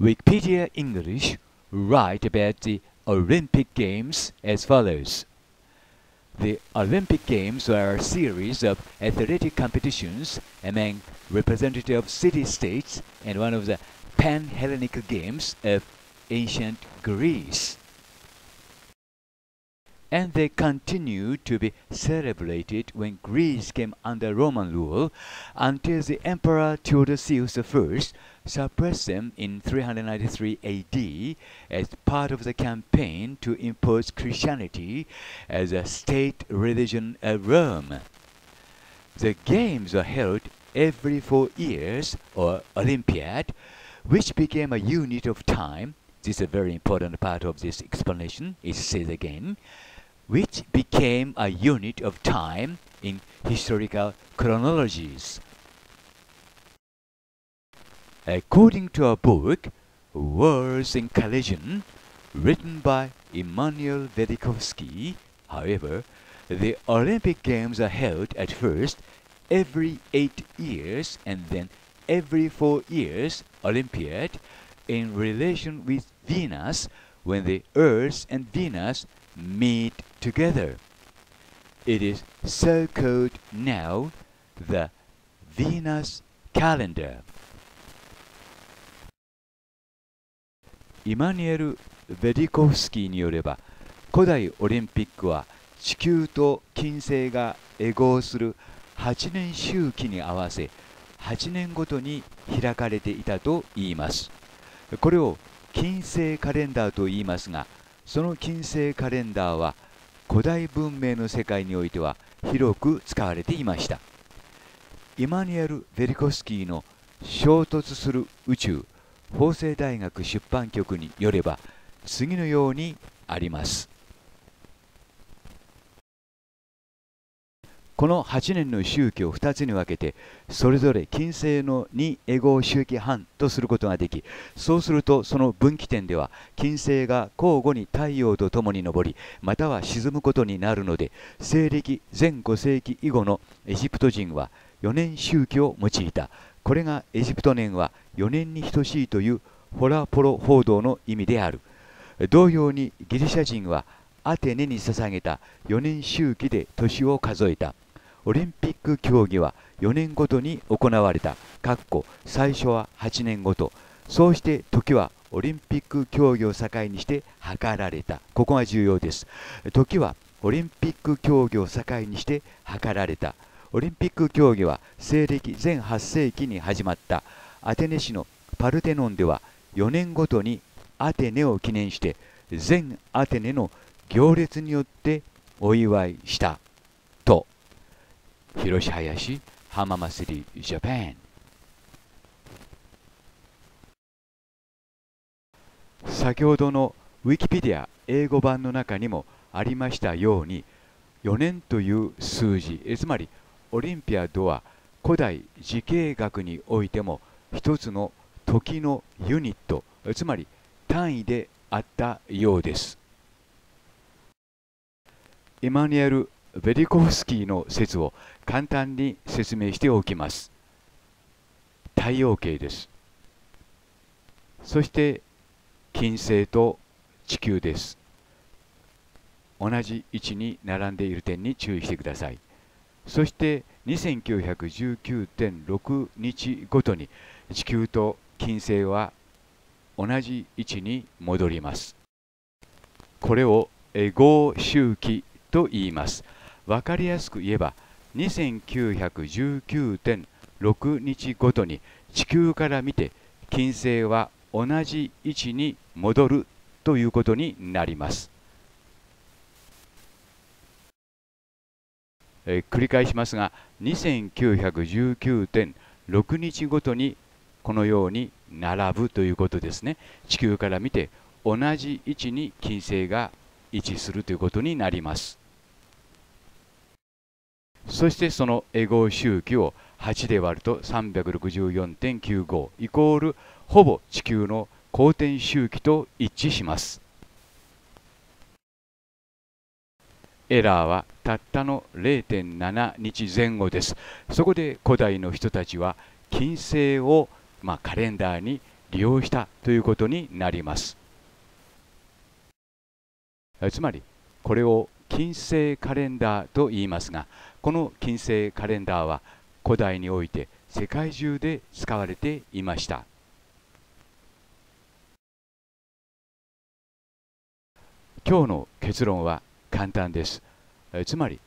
Wikipedia English write about the Olympic Games as follows. The Olympic Games are a series of athletic competitions among representative city-states and one of the pan-Hellenic games of ancient Greece. And they continued to be celebrated when Greece came under Roman rule until the Emperor Theodosius I suppressed them in 393 AD as part of the campaign to impose Christianity as a state religion of Rome. The games were held every four years, or Olympiad, which became a unit of time. This is a very important part of this explanation. It says again, which became a unit of time in historical chronologies. According to a book, Wars in Collision, written by Immanuel Velikovsky, however, the Olympic Games are held at first every eight years and then every four years Olympiad in relation with Venus when the Earth and Venus meet together. It is so called now the Venus calendar. イマニュエル・ベリコフスキーによれば古代オリンピックは地球と金星がエ合する8年周期に合わせ8年ごとに開かれていたといいます。これを金星カレンダーと言いますがその金星カレンダーは古代文明の世界においては広く使われていました。イマニュエル・ベリコスキーの衝突する宇宙法政大学出版局によれば次のようにあります。この8年の周期を2つに分けてそれぞれ金星の2エゴ周期半とすることができそうするとその分岐点では金星が交互に太陽とともに昇りまたは沈むことになるので西暦前5世紀以後のエジプト人は4年周期を用いた。これがエジプト年は4年に等しいというホラポロ報道の意味である同様にギリシャ人はアテネに捧げた4年周期で年を数えたオリンピック競技は4年ごとに行われた。かっこ最初は8年ごと。そうして時はオリンピック競技を境にして測られた。ここが重要です。時はオリンピック競技を境にして測られた。オリンピック競技は西暦前8世紀に始まった。アテネ市のパルテノンでは4年ごとにアテネを記念して全アテネの行列によってお祝いしたと。広林浜祭りジャパン先ほどのウィキペディア英語版の中にもありましたように4年という数字つまりオリンピアドは古代時系学においても一つの時のユニットつまり単位であったようです。イマニュエル・ベリコフスキーの説を簡単に説明しておきます。太陽系です。そして金星と地球です。同じ位置に並んでいる点に注意してください。そして2919.6日ごとに地球と金星は同じ位置に戻りますこれを合周期と言います分かりやすく言えば2919.6日ごとに地球から見て金星は同じ位置に戻るということになります。え繰り返しますが2919.6日ごとにこのように並ぶということですね。地球から見て同じ位置に金星が位置するということになります。そしてそのエゴ周期を8で割ると364.95イコールほぼ地球の公転周期と一致します。エラーはたったの0.7日前後ですそこで古代の人たちは金星を、まあ、カレンダーに利用したということになります。つまり、これを金星カレンダーと言いますが、この金星カレンダーは古代において世界中で使われていました。今日の結論は簡単です。つまり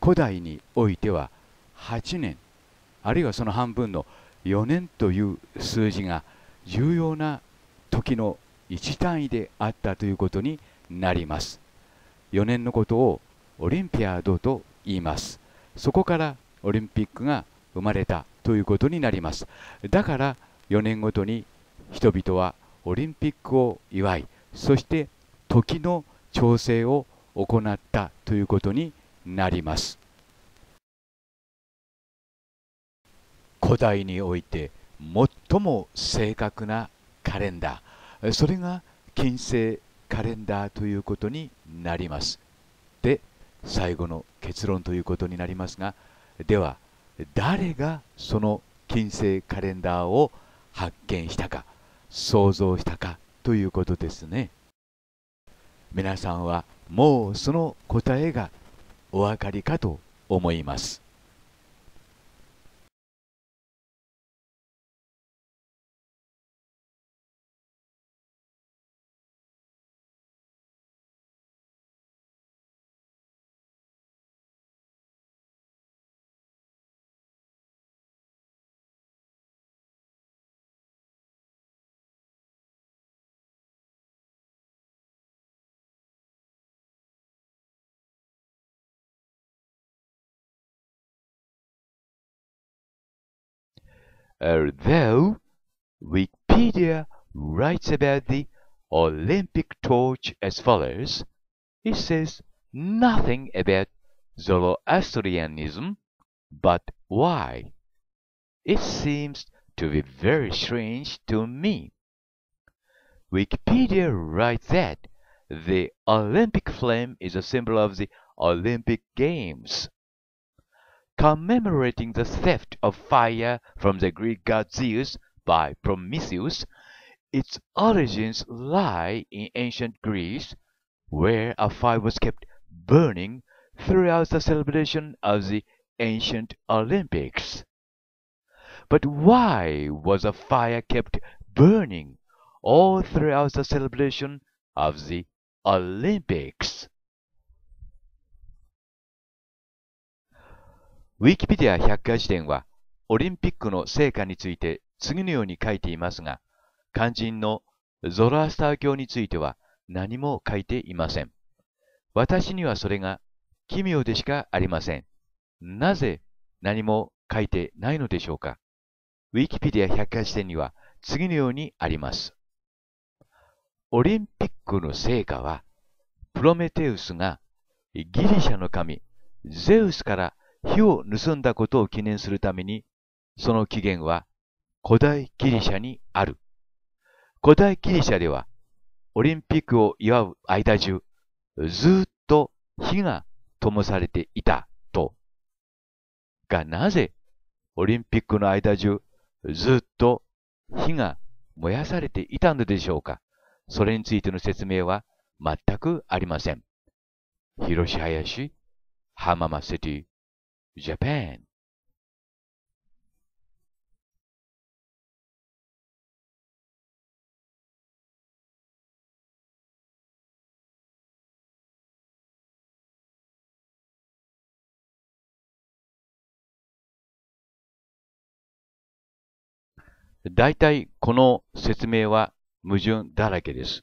古代においては8年あるいはその半分の4年という数字が重要な時の1単位であったということになります。4年のことをオリンピアードと言います。そこからオリンピックが生まれたということになります。だから4年ごとに人々はオリンピックを祝い、そして時の調整を行ったということになります。古代において最も正確なカレンダー、それが金星カレンダーということになります。で、最後の結論ということになりますが、では、誰がその金星カレンダーを発見したか、想像したかということですね。皆さんはもうその答えがお分かりかと思います。Although Wikipedia writes about the Olympic torch as follows, it says nothing about Zoroastrianism, but why? It seems to be very strange to me. Wikipedia writes that the Olympic flame is a symbol of the Olympic Games commemorating the theft of fire from the Greek god Zeus by Prometheus, its origins lie in ancient Greece, where a fire was kept burning throughout the celebration of the ancient Olympics. But why was a fire kept burning all throughout the celebration of the Olympics? ウィキペディア百科事典は、オリンピックの成果について次のように書いていますが、肝心のゾロアスター教については何も書いていません。私にはそれが奇妙でしかありません。なぜ何も書いてないのでしょうかウィキペディア百科事典には次のようにあります。オリンピックの成果は、プロメテウスがギリシャの神、ゼウスから火を盗んだことを記念するために、その起源は古代ギリシャにある。古代ギリシャでは、オリンピックを祝う間中、ずっと火が灯されていたと。が、なぜオリンピックの間中、ずっと火が燃やされていたのでしょうかそれについての説明は全くありません。広島林、浜松シティ、Japan 大体この説明は矛盾だらけです。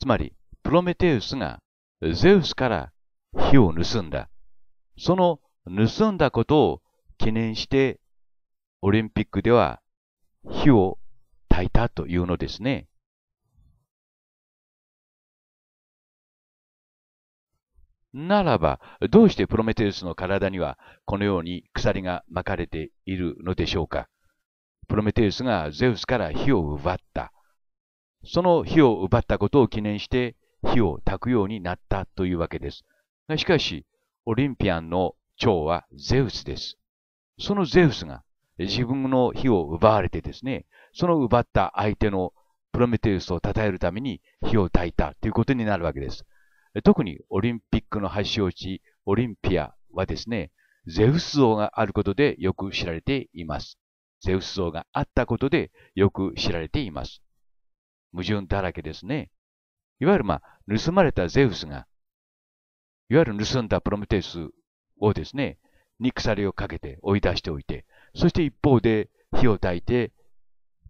つまり、プロメテウスがゼウスから火を盗んだ。その盗んだことを記念して、オリンピックでは火を焚いたというのですね。ならば、どうしてプロメテウスの体にはこのように鎖が巻かれているのでしょうかプロメテウスがゼウスから火を奪った。その火を奪ったことを記念して火を焚くようになったというわけです。しかし、オリンピアンの長はゼウスです。そのゼウスが自分の火を奪われてですね、その奪った相手のプロメテウスを称えるために火を焚いたということになるわけです。特にオリンピックの発祥地、オリンピアはですね、ゼウス像があることでよく知られています。ゼウス像があったことでよく知られています。矛盾だらけですね。いわゆるまあ、盗まれたゼウスが、いわゆる盗んだプロメテウスをですね、に鎖をかけて追い出しておいて、そして一方で火を焚いて、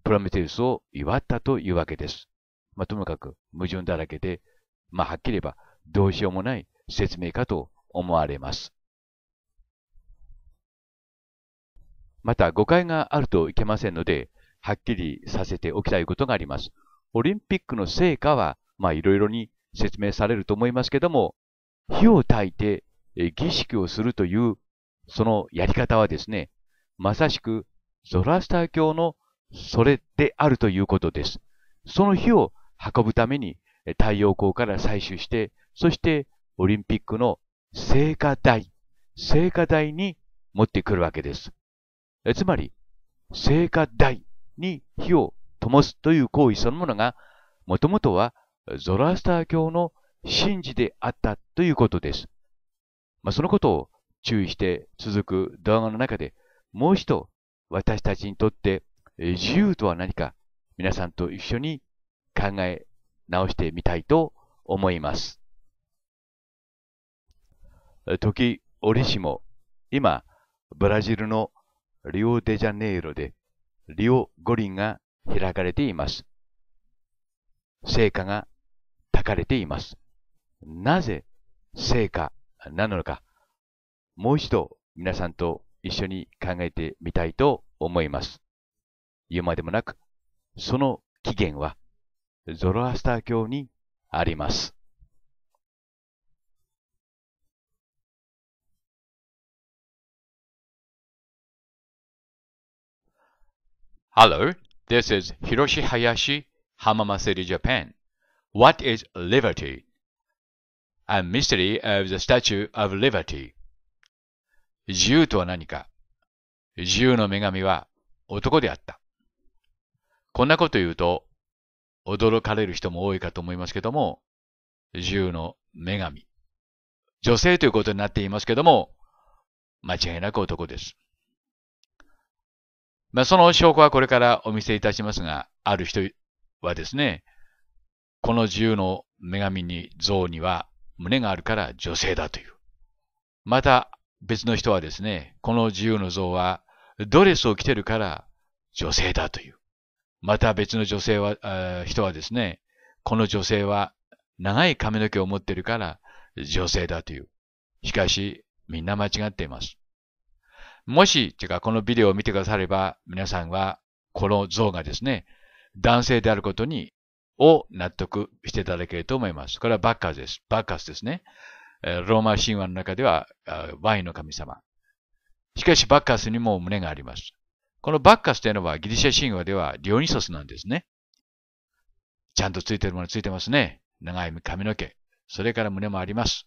プロメテウスを祝ったというわけです。まあ、ともかく矛盾だらけで、まあ、はっきり言えばどうしようもない説明かと思われます。また誤解があるといけませんので、はっきりさせておきたいことがあります。オリンピックの成果は、まあいろいろに説明されると思いますけども、火を焚いて儀式をするというそのやり方はですね、まさしくゾラスター教のそれであるということです。その火を運ぶために太陽光から採取して、そしてオリンピックの聖火台、聖火台に持ってくるわけです。つまり、聖火台に火を灯すという行為そのものが、もともとはゾラスター教の神事であったということです。まあ、そのことを注意して続く動画の中で、もう一度私たちにとって自由とは何か皆さんと一緒に考え直してみたいと思います。時折しも今ブラジルのリオデジャネイロでリオ五輪が開かれています。成果が焚かれています。なぜ成果なのか、もう一度皆さんと一緒に考えてみたいと思います。言うまでもなく、その起源はゾロアスター教にあります。Hello, this is Hiroshi Hayashi, Hamama City, Japan. What is liberty? A mystery of the Statue of Liberty. 自由とは何か？自由の女神は男であった。こんなこと言うと、驚かれる人も多いかと思いますけども、自由の女神。女性ということになっていますけども、間違いなく男です。まあ、その証拠はこれからお見せいたしますが、ある人はですね、この自由の女神に像には胸があるから女性だという。また別の人はですね、この自由の像はドレスを着てるから女性だという。また別の女性は、人はですね、この女性は長い髪の毛を持ってるから女性だという。しかし、みんな間違っています。もし、てかこのビデオを見てくだされば、皆さんはこの像がですね、男性であることに、を納得していただけると思います。これはバッカスです。バッカスですね。ローマ神話の中ではワインの神様。しかしバッカスにも胸があります。このバッカスというのはギリシャ神話ではリオニソスなんですね。ちゃんとついてるものついてますね。長い髪の毛。それから胸もあります。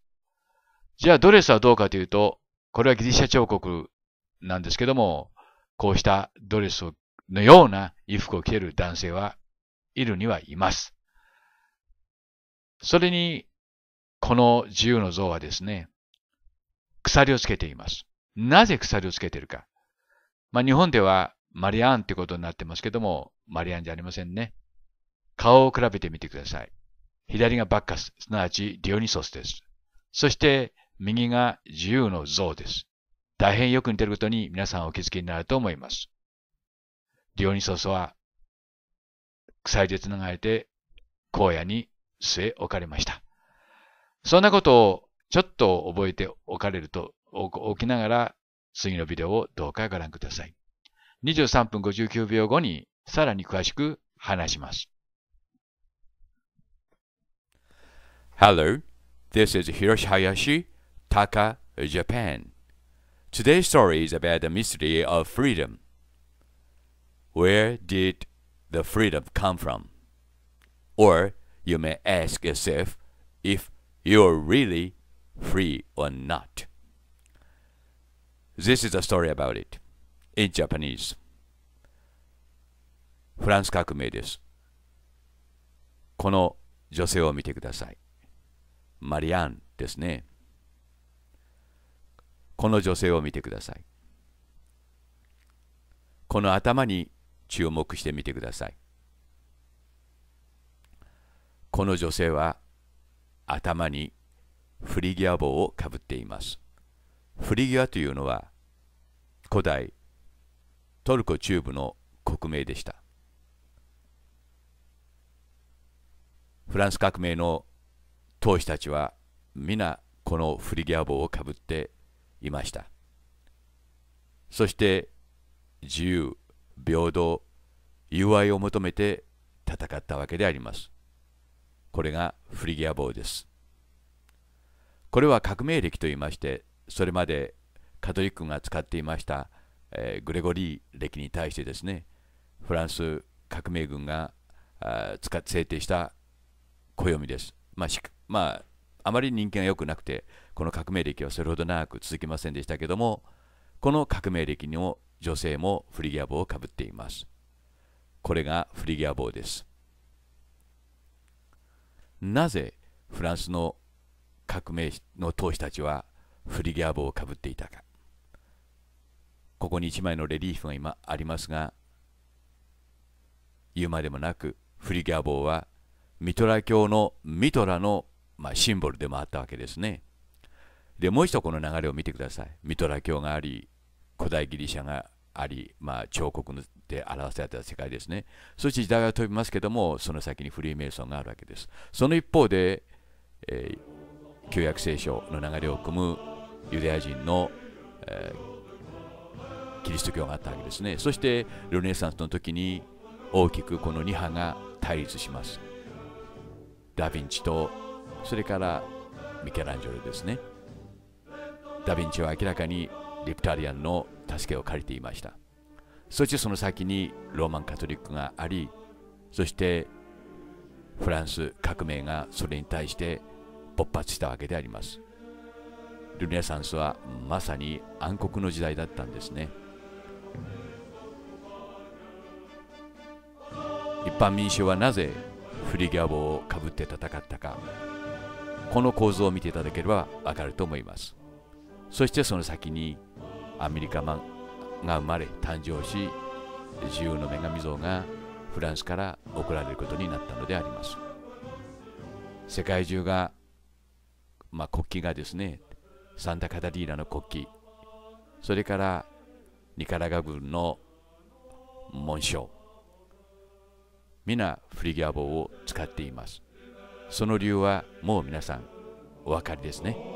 じゃあドレスはどうかというと、これはギリシャ彫刻なんですけども、こうしたドレスのような衣服を着ている男性はいるにはいます。それに、この自由の像はですね、鎖をつけています。なぜ鎖をつけているか。まあ、日本ではマリアンってことになってますけども、マリアンじゃありませんね。顔を比べてみてください。左がバッカス、すなわちディオニソスです。そして右が自由の像です。大変よく似てることに皆さんお気づきになると思います。ディオニソスは鎖で繋がれて荒野に据え置かれました。そんなことをちょっと覚えておかれると、置きながら次のビデオをどうかご覧ください。23分59秒後にさらに詳しく話します。Hello, this is Hiroshi Hayashi, Taka, Japan. Today's story is about the mystery of freedom. Where did the freedom come from? Or you may ask yourself if you're really free or not. This is a story about it. in Japanese フランス革命です。この女性を見てください。マリアンですね。この女性を見てください。この頭に注目してみてください。この女性は頭にフリギア帽をかぶっています。フリギアというのは古代トルコ中部の国名でした。フランス革命の闘士たちは皆このフリギア帽をかぶっていました。そして自由、平等、友愛を求めて戦ったわけであります。これがフリギア帽です。これは革命歴といいまして、それまでカトリックが使っていました、えーグレゴリー歴に対してですね、フランス革命軍があー使っ制定した暦です。まあしまあ、あまり人気が良くなくて、この革命歴はそれほど長く続きませんでしたけども、この革命歴の女性もフリギア帽をかぶっています。これがフリギア帽です。なぜフランスの革命の闘士たちはフリギア帽をかぶっていたか。ここに1枚のレリーフが今ありますが、言うまでもなく、フリギア帽はミトラ教のミトラの、まあ、シンボルでもあったわけですね。で、もう一度この流れを見てください。ミトラ教があり、古代ギリシャがあり、まあ、彫刻で表された世界ですね。そして時代は飛びますけども、その先にフリーメイソンがあるわけです。その一方で、えー旧約聖書の流れを組むユダヤ人の、えーキリスト教があったわけですね。そして、ルネサンスの時に大きくこの2派が対立します。ダ・ヴィンチと、それからミケランジェロですね。ダ・ヴィンチは明らかにリプタリアンの助けを借りていました。そしてその先にローマンカトリックがあり、そしてフランス革命がそれに対して勃発したわけであります。ルネサンスはまさに暗黒の時代だったんですね。一般民衆はなぜフリギア帽をかぶって戦ったか、この構造を見ていただければわかると思います。そしてその先にアメリカが生まれ誕生し、自由の女神像がフランスから送られることになったのであります。世界中が、まあ、国旗がですね、サンタカタリーナの国旗、それからニカラガ軍の紋章、皆フリギア帽を使っています。その理由はもう皆さんお分かりですね。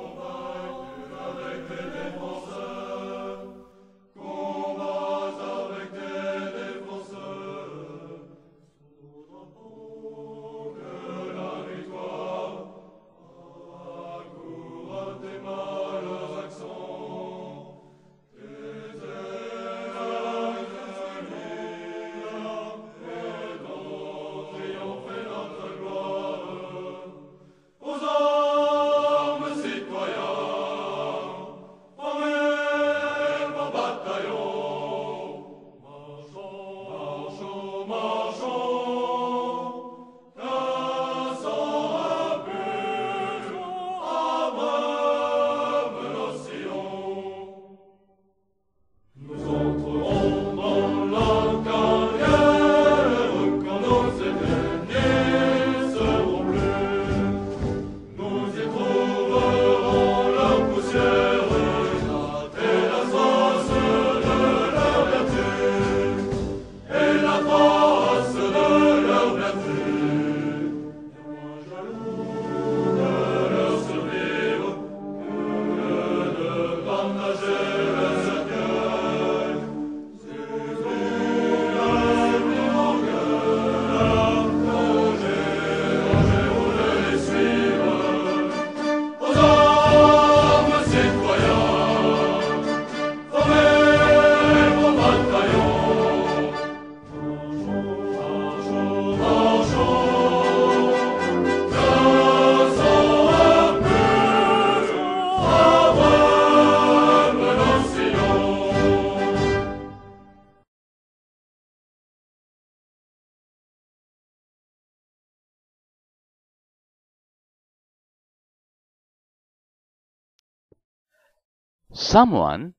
Someone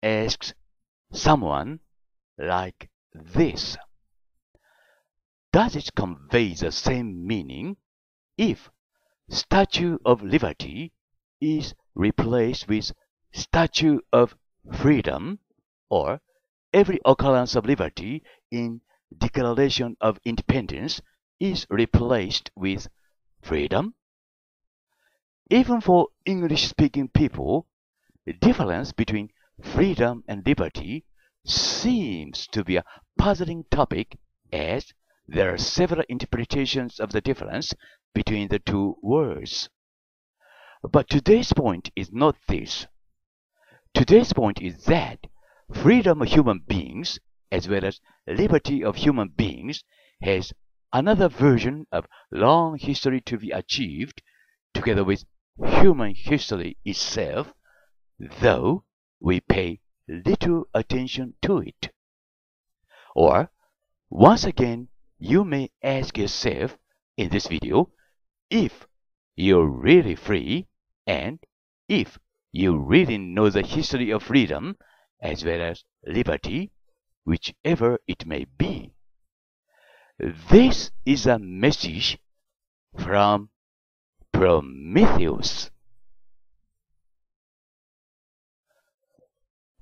asks someone like this. Does it convey the same meaning if Statue of Liberty is replaced with Statue of Freedom or every occurrence of liberty in Declaration of Independence is replaced with freedom? Even for English speaking people, difference between freedom and liberty seems to be a puzzling topic as there are several interpretations of the difference between the two words. But today's point is not this. Today's point is that freedom of human beings, as well as liberty of human beings, has another version of long history to be achieved, together with human history itself, though we pay little attention to it. Or, once again, you may ask yourself in this video if you're really free and if you really know the history of freedom as well as liberty, whichever it may be. This is a message from Prometheus.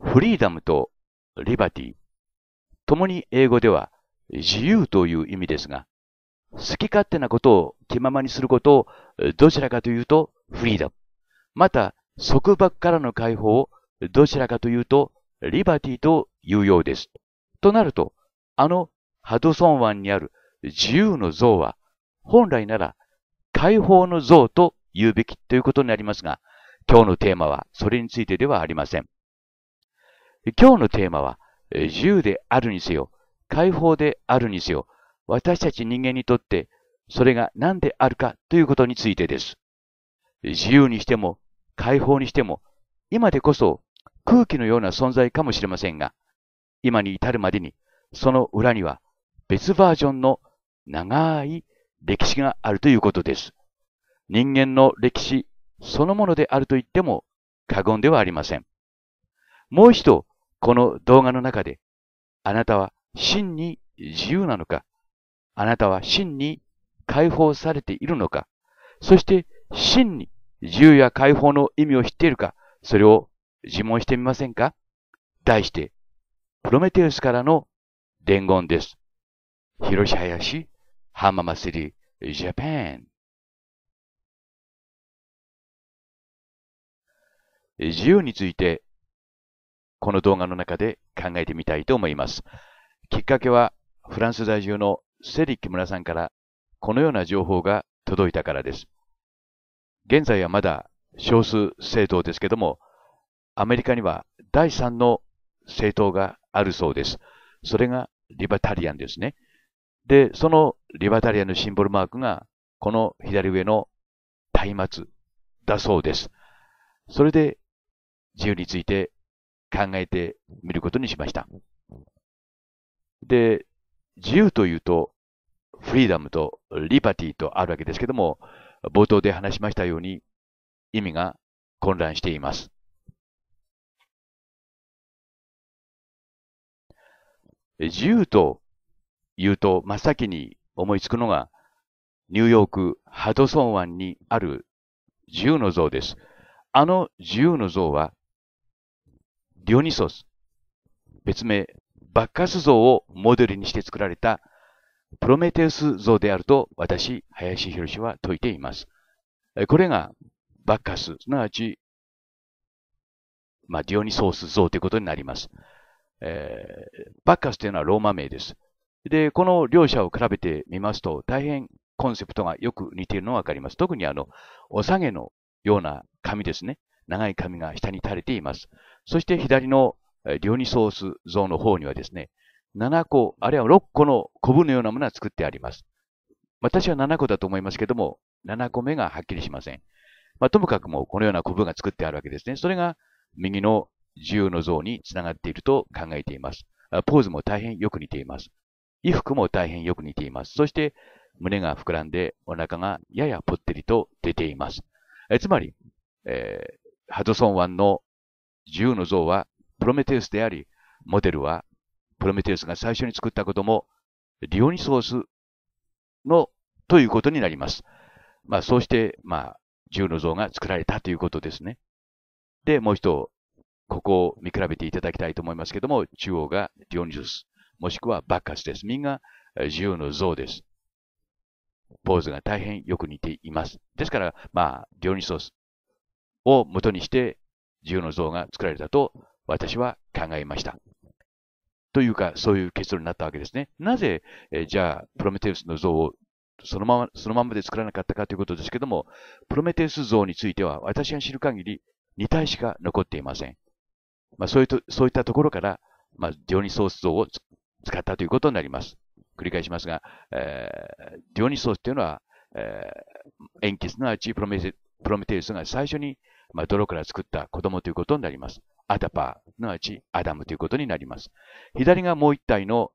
フリーダムとリバティ、共に英語では自由という意味ですが、好き勝手なことを気ままにすることをどちらかというとフリーダム。また、束縛からの解放をどちらかというとリバティというようです。となると、あのハドソン湾にある自由の像は、本来なら解放の像と言うべきということになりますが、今日のテーマはそれについてではありません。今日のテーマは、自由であるにせよ、解放であるにせよ、私たち人間にとってそれが何であるかということについてです。自由にしても、解放にしても、今でこそ空気のような存在かもしれませんが、今に至るまでに、その裏には別バージョンの長い歴史があるということです。人間の歴史そのものであると言っても過言ではありません。もう一度、この動画の中で、あなたは真に自由なのか、あなたは真に解放されているのか、そして真に自由や解放の意味を知っているか、それを自問してみませんか？題して、プロメテウスからの伝言です。広し林、浜祭り、ジャパン。自由について、この動画の中で考えてみたいと思います。きっかけは、フランス在住のセリ木村さんからこのような情報が届いたからです。現在はまだ少数政党ですけども、アメリカには第3の政党があるそうです。それがリバタリアンですね。で、そのリバタリアンのシンボルマークが、この左上の松明だそうです。それで自由について考えてみることにしました。で、自由というと、フリーダムとリバティとあるわけですけども、冒頭で話しましたように、意味が混乱しています。自由と言うと真っ先に思いつくのが、ニューヨークハドソン湾にある自由の像です。あの自由の像は、ディオニソス、別名バッカス像をモデルにして作られたプロメテウス像であると私、林博は説いています。これがバッカス、すなわち、まあ、ディオニソース像ということになります。えー、バッカスというのはローマ名です。で、この両者を比べてみますと、大変コンセプトがよく似ているのがわかります。特にあの、お下げのような紙ですね。長い紙が下に垂れています。そして左のディオニソース像の方にはですね、7個、あるいは6個のコブのようなものが作ってあります。私は7個だと思いますけども、7個目がはっきりしません。まあ、ともかくもこのようなコブが作ってあるわけですね。それが右の自由の像につながっていると考えています。ポーズも大変よく似ています。衣服も大変よく似ています。そして胸が膨らんでお腹がややぽってりと出ています。えつまり、えー、ハドソン湾の自由の像はプロメテウスであり、モデルはプロメテウスが最初に作ったこともディオニソースのということになります。まあ、そうして、まあ、自由の像が作られたということですね。で、もう一度、ここを見比べていただきたいと思いますけども、中央がディオニソス、もしくはバッカスです。みんな自由の像です。ポーズが大変よく似ています。ですから、まあ、ディオニソスを元にして自由の像が作られたと私は考えました。というか、そういう結論になったわけですね。なぜ、えじゃあ、プロメテウスの像をそのまま、そのままで作らなかったかということですけども、プロメテウス像については、私が知る限り、2体しか残っていません。まあ、そういうとそういったところから、まあ、ディオニソース像を使ったということになります。繰り返しますが、えー、ディオニソースというのは、えー、延期すなわちプロメプロメテウスが最初に、まあ、泥から作った子供ということになります。アタパー、すなわちアダムということになります。左がもう一体の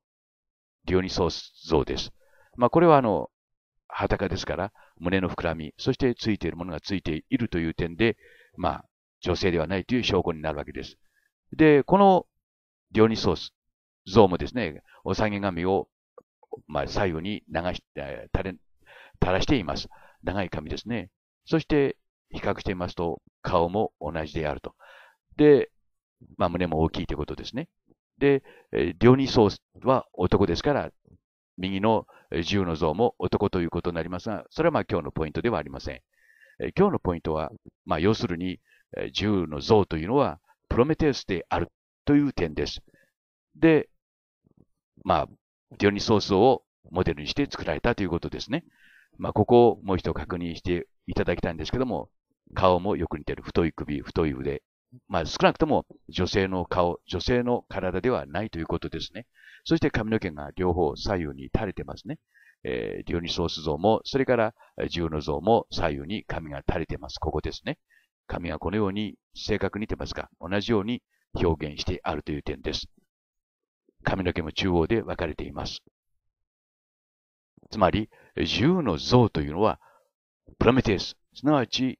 ディオニソース像です。まあ、これはあの、裸ですから、胸の膨らみ、そしてついているものがついているという点で、まあ、女性ではないという証拠になるわけです。で、このディオニソース像もですね、お下げ髪を、まあ、左右に流し、垂れ、垂らしています。長い髪ですね。そして、比較してみますと、顔も同じであると。で、まあ、胸も大きいということですね。で、ディオニソースは男ですから、右の銃の像も男ということになりますが、それはまあ今日のポイントではありません。今日のポイントは、まあ要するに、銃の像というのはプロメテウスであるという点です。で、まあ、ディオニソースをモデルにして作られたということですね。まあ、ここをもう一度確認していただきたいんですけども、顔もよく似てる。太い首、太い腕、まあ、少なくとも女性の顔、女性の体ではないということですね。そして髪の毛が両方左右に垂れてますね。えー、ディオニソース像も、それからジューノ像も左右に髪が垂れてます。ここですね。髪がこのように正確に出ますが、同じように表現してあるという点です。髪の毛も中央で分かれています。つまり、ジューの像というのは、プロメテウス、すなわち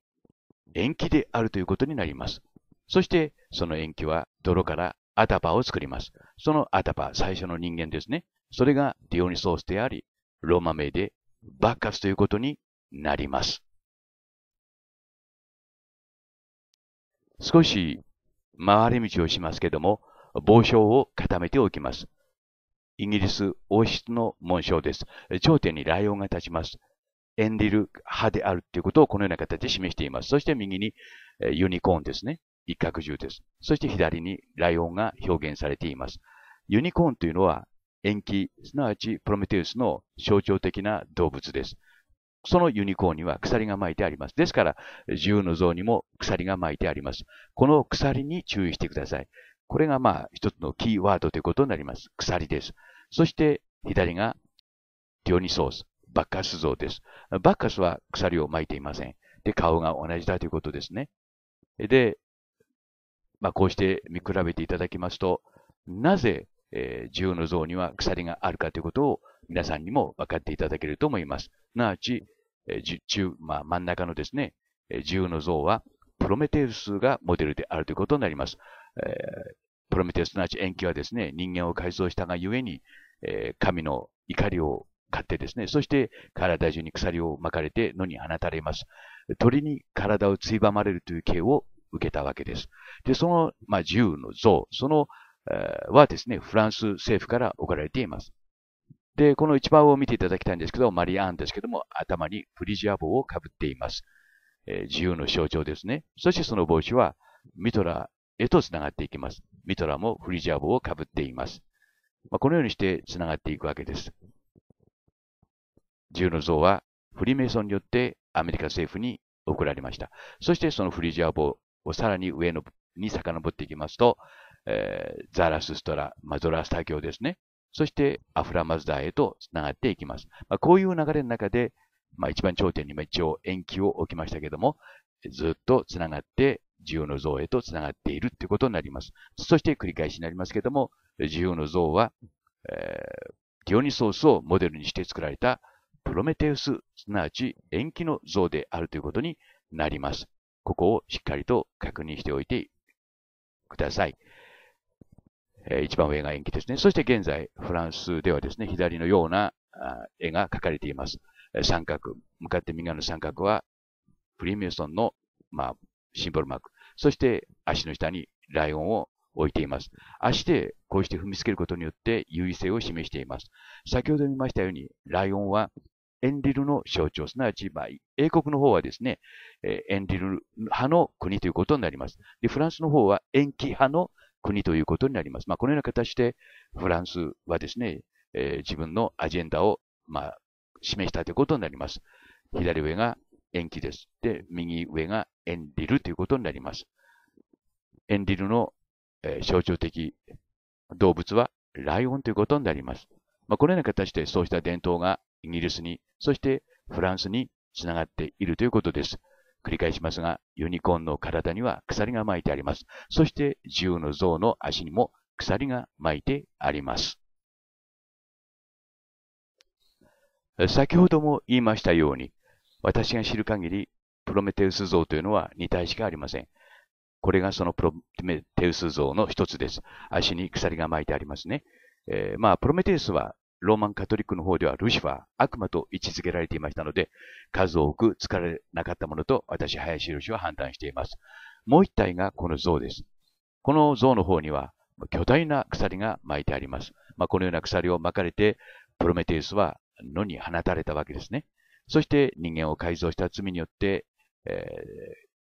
延期であるということになります。そして、その塩基は泥からアタパを作ります。そのアタパ、最初の人間ですね。それがディオニソースであり、ローマ名でバッカスということになります。少し回り道をしますけども、帽子を固めておきます。イギリス王室の紋章です。頂点にライオンが立ちます。エンリル派であるということをこのような形で示しています。そして右にユニコーンですね。一角獣です。そして左にライオンが表現されています。ユニコーンというのは延期、すなわちプロメテウスの象徴的な動物です。そのユニコーンには鎖が巻いてあります。ですから、自由の像にも鎖が巻いてあります。この鎖に注意してください。これがまあ一つのキーワードということになります。鎖です。そして左がディオニソース、バッカス像です。バッカスは鎖を巻いていません。で、顔が同じだということですね。で、まあ、こうして見比べていただきますと、なぜ、えー、銃の像には鎖があるかということを皆さんにも分かっていただけると思います。なわち、えー、中、まあ、真ん中のですね、えー、銃の像はプロメテウスがモデルであるということになります。えー、プロメテウスすなわち延期はですね、人間を改造したがゆえに、えー、神の怒りを買ってですね、そして体中に鎖を巻かれて野に放たれます。鳥に体をついばまれるという刑を受けたわけです。で、その、まあ、自由の像、その、えー、はですね、フランス政府から送られています。で、この一番を見ていただきたいんですけど、マリアンですけども、頭にフリジア帽をかぶっています。えー、自由の象徴ですね。そしてその帽子は、ミトラへと繋がっていきます。ミトラもフリジア帽をかぶっています。まあ、このようにして繋がっていくわけです。自由の像は、フリーメイソンによってアメリカ政府に送られました。そしてそのフリージア帽をさらに上のに遡っていきますと、えー、ザラスストラ、マゾラスタ教ですね。そしてアフラマズダーへと繋がっていきます。まあ、こういう流れの中で、まあ、一番頂点に一応延期を置きましたけども、ずっと繋がって自由の像へと繋がっているということになります。そして繰り返しになりますけども、自由の像は、えー、ディオニソースをモデルにして作られたプロメテウス、すなわち延期の像であるということになります。ここをしっかりと確認しておいてください。えー、一番上が延期ですね。そして現在、フランスではですね、左のような絵が描かれています。三角、向かって右側の三角は、フリーメイソンの、まあ、シンボルマーク。そして足の下にライオンを置いています。足でこうして踏みつけることによって優位性を示しています。先ほど見ましたように、ライオンはエンリルの象徴、すなわち、まあ、英国の方はですね、え、エンリル派の国ということになります。で、フランスの方は延期派の国ということになります。まあ、このような形で、フランスはですね、えー、自分のアジェンダを、まあ、示したということになります。左上が延期です。で、右上がエンリルということになります。エンリルの、えー、象徴的動物はライオンということになります。まあ、このような形でそうした伝統がイギリスに、そしてフランスにつながっているということです。繰り返しますが、ユニコーンの体には鎖が巻いてあります。そして自由の像の足にも鎖が巻いてあります。先ほども言いましたように、私が知る限り、プロメテウス像というのは2体しかありません。これがそのプロメテウス像の一つです。足に鎖が巻いてありますね。えー、まあ、プロメテウスはローマンカトリックの方ではルシファー、悪魔と位置づけられていましたので、数多く使われなかったものと私、林博は判断しています。もう一体がこの像です。この像の方には巨大な鎖が巻いてあります。まあ、このような鎖を巻かれて、プロメテウスは野に放たれたわけですね。そして人間を改造した罪によって、えー、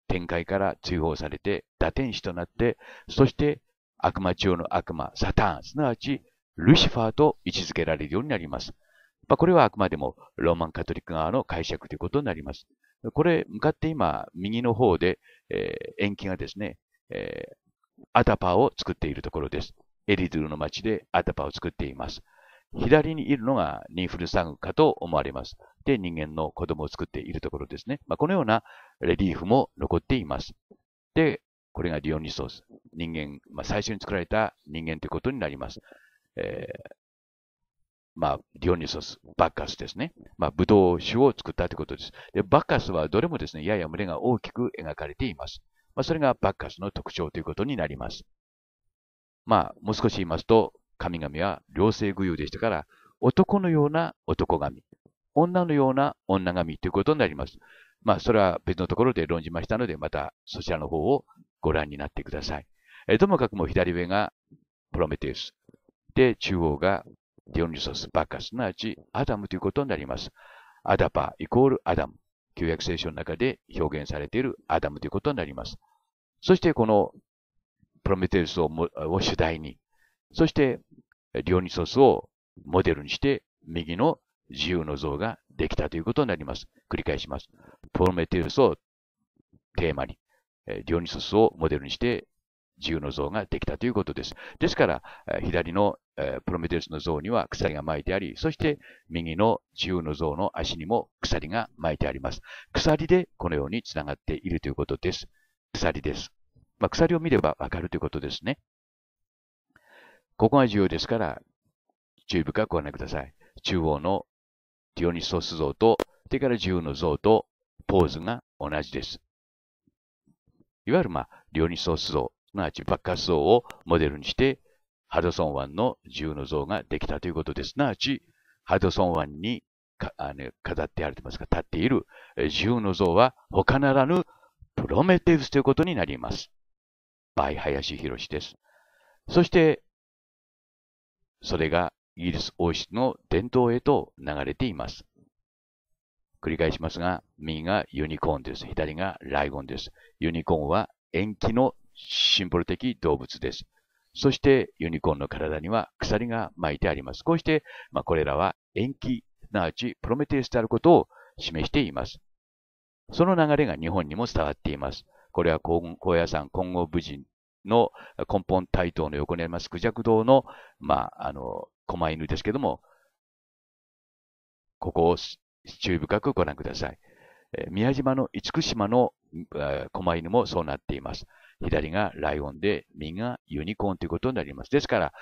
天界から追放されて、打天使となって、そして悪魔中の悪魔、サターン、すなわちルシファーと位置づけられるようになります。まあ、これはあくまでもローマンカトリック側の解釈ということになります。これ、向かって今、右の方で、えー、延期がですね、えー、アタパーを作っているところです。エリドゥルの町でアタパーを作っています。左にいるのがニーフルサグかと思われます。で、人間の子供を作っているところですね。まあ、このようなレリーフも残っています。で、これがディオニソース。人間、まあ、最初に作られた人間ということになります。えー、まあ、ディオニソス、バッカスですね。まあ、ブドウ酒を作ったということです。で、バッカスはどれもですね、やや群れが大きく描かれています。まあ、それがバッカスの特徴ということになります。まあ、もう少し言いますと、神々は両性具有でしたから、男のような男神、女のような女神ということになります。まあ、それは別のところで論じましたので、またそちらの方をご覧になってください。えともかくも左上がプロメテウス、で、中央がディオニソス・バッカス、すなわちアダムということになります。アダパイコールアダム。旧約聖書の中で表現されているアダムということになります。そしてこのプロメテウスをを主題に、そしてディオニソスをモデルにして右の自由の像ができたということになります。繰り返します。プロメテウスをテーマに、ディオニソスをモデルにして自由の像ができたということです。ですから、左のプロメテウスの像には鎖が巻いてあり、そして右の自由の像の足にも鎖が巻いてあります。鎖でこのようにつながっているということです。鎖です。まあ、鎖を見ればわかるということですね。ここが重要ですから、注意深くご覧ください。中央のディオニソス像と、それから自由の像とポーズが同じです。いわゆる、まあ、ディオニソス像すなわちバッカス像をモデルにして、ハドソン湾の銃の像ができたということです。すなわち、ハドソン湾にあの飾ってあると言いますか、立っている銃の像は他ならぬプロメテウスということになります。バイ林博です。そして、それがイギリス王室の伝統へと流れています。繰り返しますが、右がユニコーンです。左がライゴンです。ユニコーンは延期のシンボル的動物です。そしてユニコーンの体には鎖が巻いてあります。こうして、まあ、これらは延期、すなわちプロメテウスであることを示しています。その流れが日本にも伝わっています。これは高野山金剛武人の根本大塔の横にありますクジャク堂の、まあ、あの、狛犬ですけども、ここを注意深くご覧ください。宮島の厳島の狛犬もそうなっています。左がライオンで、右がユニコーンということになります。ですから、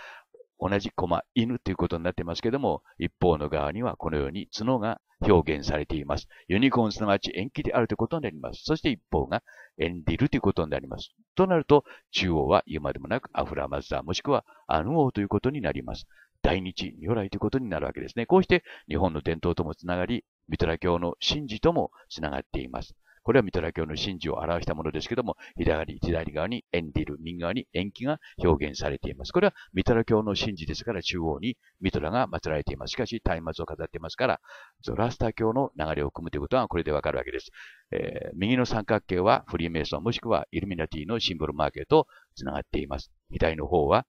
同じコマ、犬ということになってますけども、一方の側にはこのように角が表現されています。ユニコーンすなわち延期であるということになります。そして一方がエンディルということになります。となると、中央は言うまでもなくアフラマズダー、もしくはアヌ王ということになります。大日如来ということになるわけですね。こうして日本の伝統ともつながり、ミトラ教の神事ともつながっています。これはミトラ教の神事を表したものですけども、左左側にエンディル、右側に延期が表現されています。これはミトラ教の神事ですから、中央にミトラが祀られています。しかし、松明を飾っていますから、ゾラスタ教の流れを組むということはこれでわかるわけです。えー、右の三角形はフリーメイソン、もしくはイルミナティのシンボルマーケットとつながっています。左の方は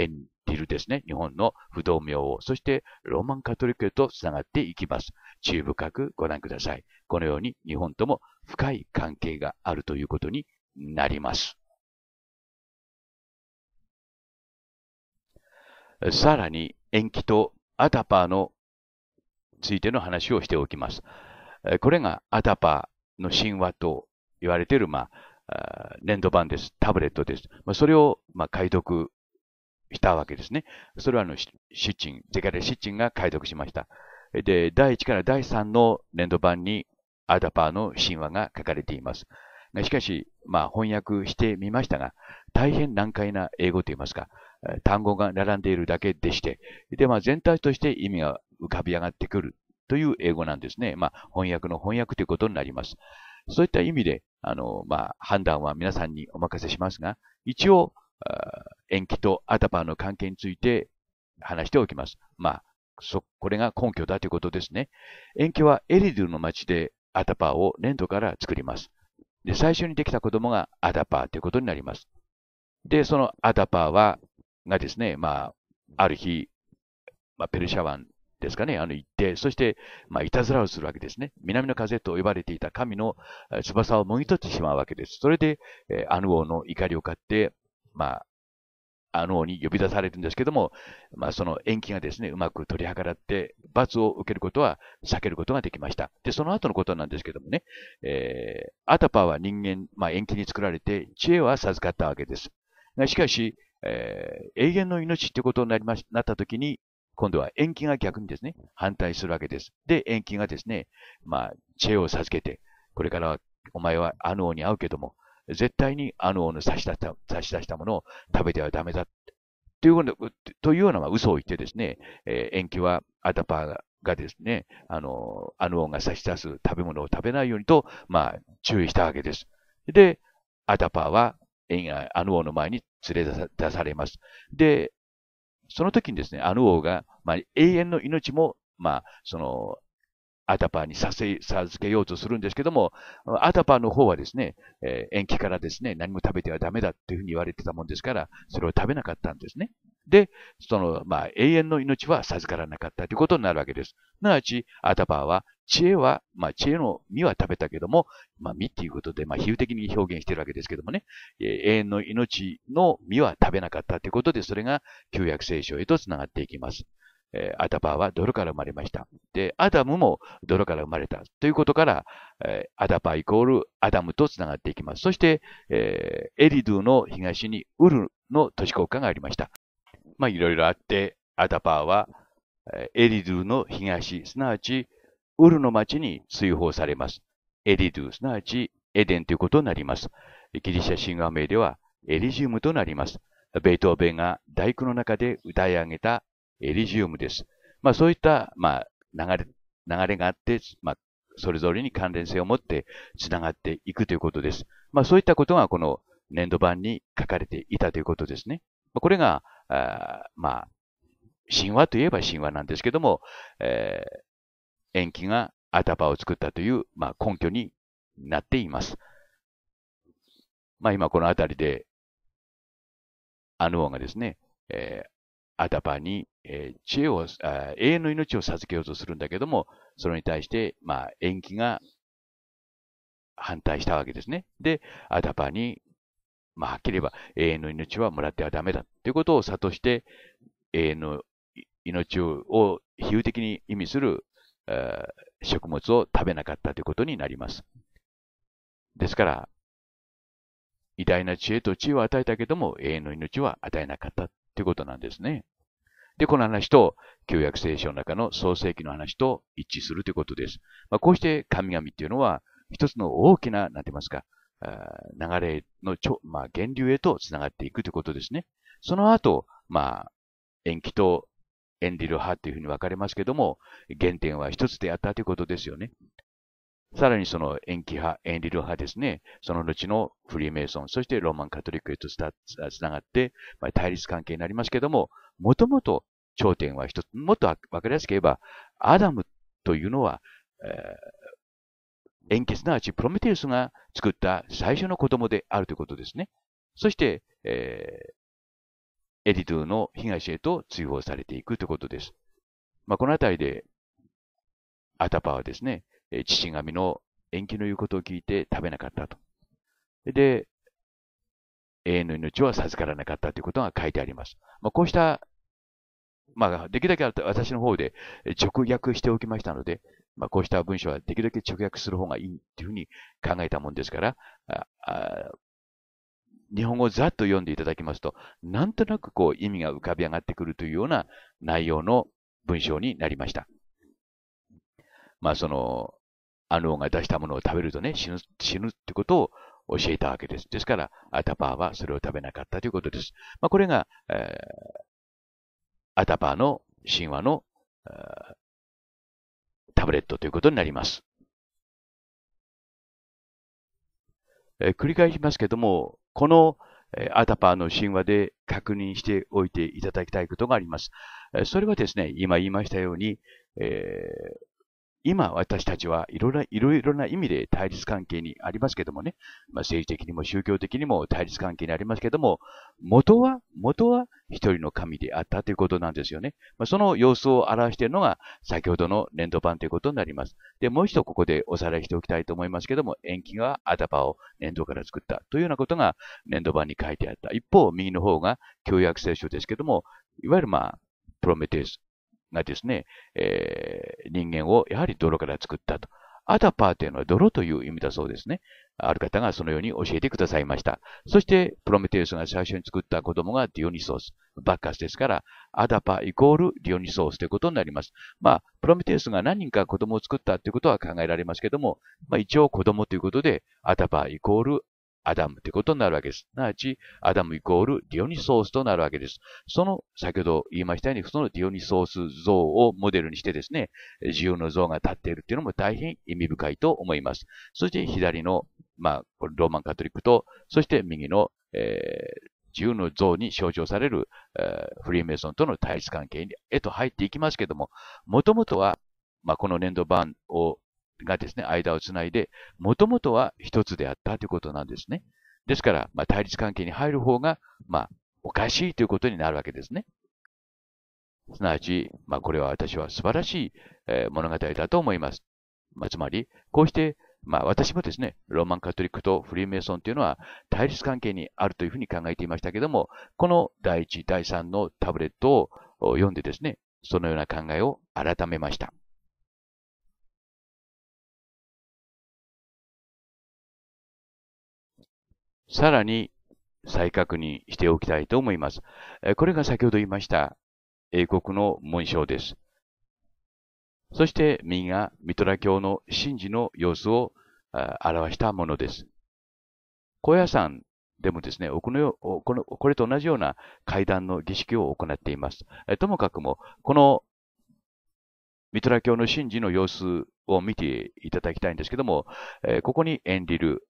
エンディルですね。日本の不動明王、そしてローマンカトリックへとつながっていきます。注意深くご覧ください。このように日本とも深い関係があるということになります。さらに延期とアタパーのついての話をしておきます。これがアタパーの神話と言われている、まあ、粘土板です。タブレットです。まあ、それを、まあ、解読したわけですね。それはあの、シッチン、ゼカレシッチンが解読しました。で、第1から第3の粘土板にアダパーの神話が書かれています。しかし、まあ翻訳してみましたが、大変難解な英語といいますか、単語が並んでいるだけでして、で、まあ全体として意味が浮かび上がってくるという英語なんですね。まあ翻訳の翻訳ということになります。そういった意味で、あの、まあ判断は皆さんにお任せしますが、一応、エンキとアダパーの関係について話しておきます。まあ、そ、これが根拠だということですね。エンキはエリドゥの町でアダパーを粘土から作ります。で、最初にできた子供がアダパーということになります。で、そのアダパーは、がですね、まあ、ある日、まあ、ペルシャ湾ですかね、あの行って、そして、まあ、いたずらをするわけですね。南の風と呼ばれていた神の翼をもぎ取ってしまうわけです。それで、えー、アヌ王の怒りを買って、まあ、あのに呼び出されるんですけども、まあ、その延期がですね、うまく取り計らって、罰を受けることは避けることができました。で、その後のことなんですけどもね、えー、アタパは人間、まあ、延期に作られて、知恵は授かったわけです。しかし、えー、永遠の命ってことになりまし、なったときに、今度は延期が逆にですね、反対するわけです。で、延期がですね、まあ、知恵を授けて、これからはお前はあの王に会うけども、絶対にあの差し出した、差し出したものを食べてはダメだ。というというような嘘を言ってですね、えー、延期はアダパーがですね、あの、アヌオンが差し出す食べ物を食べないようにと、まあ、注意したわけです。で、アダパーは、アヌオンの前に連れ出されます。で、その時にですね、アヌ王が、まあ、永遠の命も、まあ、その、アタパーにさせ、授けようとするんですけども、アタパーの方はですね、えー、延期からですね、何も食べてはダメだっていうふうに言われてたもんですから、それを食べなかったんですね。で、その、まあ、永遠の命は授からなかったということになるわけです。すなわち、アタパーは、知恵は、まあ、知恵の実は食べたけども、まあ、実っていうことで、まあ、比喩的に表現しているわけですけどもね、えー、永遠の命の実は食べなかったということで、それが旧約聖書へとつながっていきます。え、アダパーは泥から生まれました。で、アダムも泥から生まれた。ということから、え、アダパーイコールアダムと繋がっていきます。そして、え、エリドゥの東にウルの都市国家がありました。まあ、いろいろあって、アダパーは、エリドゥの東、すなわち、ウルの町に追放されます。エリドゥ、すなわち、エデンということになります。ギリシャ神話名では、エリジウムとなります。ベートーベンが大工の中で歌い上げたエリジウムです。まあそういった、まあ流れ、流れがあって、まあそれぞれに関連性を持って繋がっていくということです。まあそういったことがこの粘土板に書かれていたということですね。これが、あまあ、神話といえば神話なんですけども、えー、延期がアタパを作ったという、まあ、根拠になっています。まあ今この辺りで、アヌオがですね、えー、アタパに、えー、知恵を、永遠の命を授けようとするんだけども、それに対して、まあ、延期が反対したわけですね。で、アタパに、まあ、はっきり言えば永遠の命はもらってはダメだということを諭して、永遠の命を比喩的に意味する、え、食物を食べなかったということになります。ですから、偉大な知恵と知恵を与えたけども、永遠の命は与えなかったということなんですね。で、この話と、旧約聖書の中の創世記の話と一致するということです。まあ、こうして神々っていうのは、一つの大きな、なんて言いますか、流れのちょ、まあ、源流へとつながっていくということですね。その後、まあ、延期とエンリル派というふうに分かれますけども、原点は一つであったということですよね。さらにその延期派、エンリル派ですね、その後のフリーメイソン、そしてローマンカトリックへとつながって、まあ、対立関係になりますけども、もともと頂点は一つ、もっと分かりやすく言えば、アダムというのは、えー、円形すなわちプロメテウスが作った最初の子供であるということですね。そして、えー、エディトゥの東へと追放されていくということです。まあ、このあたりで、アタパはですね、父神の延期の言うことを聞いて食べなかったと。で、永遠の命は授からなかったということが書いてあります。まあ、こうしたまあ、できるだけ私の方で直訳しておきましたので、まあ、こうした文章はできるだけ直訳する方がいいというふうに考えたもんですから、あ日本語をざっと読んでいただきますと、なんとなくこう意味が浮かび上がってくるというような内容の文章になりました。まあ、その、アヌオが出したものを食べるとね、死ぬ、死ぬってことを教えたわけです。ですから、アタパーはそれを食べなかったということです。まあ、これが、えー、アタパーの神話のタブレットということになります。え繰り返しますけども、このアタパーの神話で確認しておいていただきたいことがあります。それはですね、今言いましたように、えー、今私たちはいろいろいろな意味で対立関係にありますけどもね、まあ、政治的にも宗教的にも対立関係にありますけども、元は、元は一人の神であったということなんですよね。まあ、その様子を表しているのが先ほどの粘土板ということになります。で、もう一度ここでおさらいしておきたいと思いますけども、延期がアダパを粘土から作ったというようなことが粘土板に書いてあった。一方、右の方が旧約聖書ですけども、いわゆるまあ、プロメテウス、がですね、えー、人間をやはり泥から作ったと。アダパーというのは泥という意味だそうですね。ある方がそのように教えてくださいました。そして、プロメテウスが最初に作った子供がディオニソース、バッカスですから、アダパイコールディオニソースということになります。まあ、プロメテウスが何人か子供を作ったということは考えられますけども、まあ一応子供ということで、アダパイコールアダムということになるわけです。すなわち、アダムイコールディオニソースとなるわけです。その、先ほど言いましたように、そのディオニソース像をモデルにしてですね、自由の像が立っているというのも大変意味深いと思います。そして左の、まあ、ローマンカトリックと、そして右の、えー、自由の像に象徴される、えー、フリーメイソンとの対立関係へと入っていきますけども、もともとは、まあ、この粘土板をがですね、間をつないで、もともとは一つであったということなんですね。ですから、まあ、対立関係に入る方が、まあ、おかしいということになるわけですね。すなわち、まあ、これは私は素晴らしい、えー、物語だと思います。まあ、つまり、こうして、まあ、私もですね、ローマンカトリックとフリーメイソンというのは対立関係にあるというふうに考えていましたけども、この第1、第3のタブレットを読んでですね、そのような考えを改めました。さらに再確認しておきたいと思います。これが先ほど言いました英国の紋章です。そして右がミトラ教の神事の様子を表したものです。高野山でもですね、このこのこれと同じような階段の儀式を行っています。ともかくも、このミトラ教の神事の様子を見ていただきたいんですけども、ここにエンリル、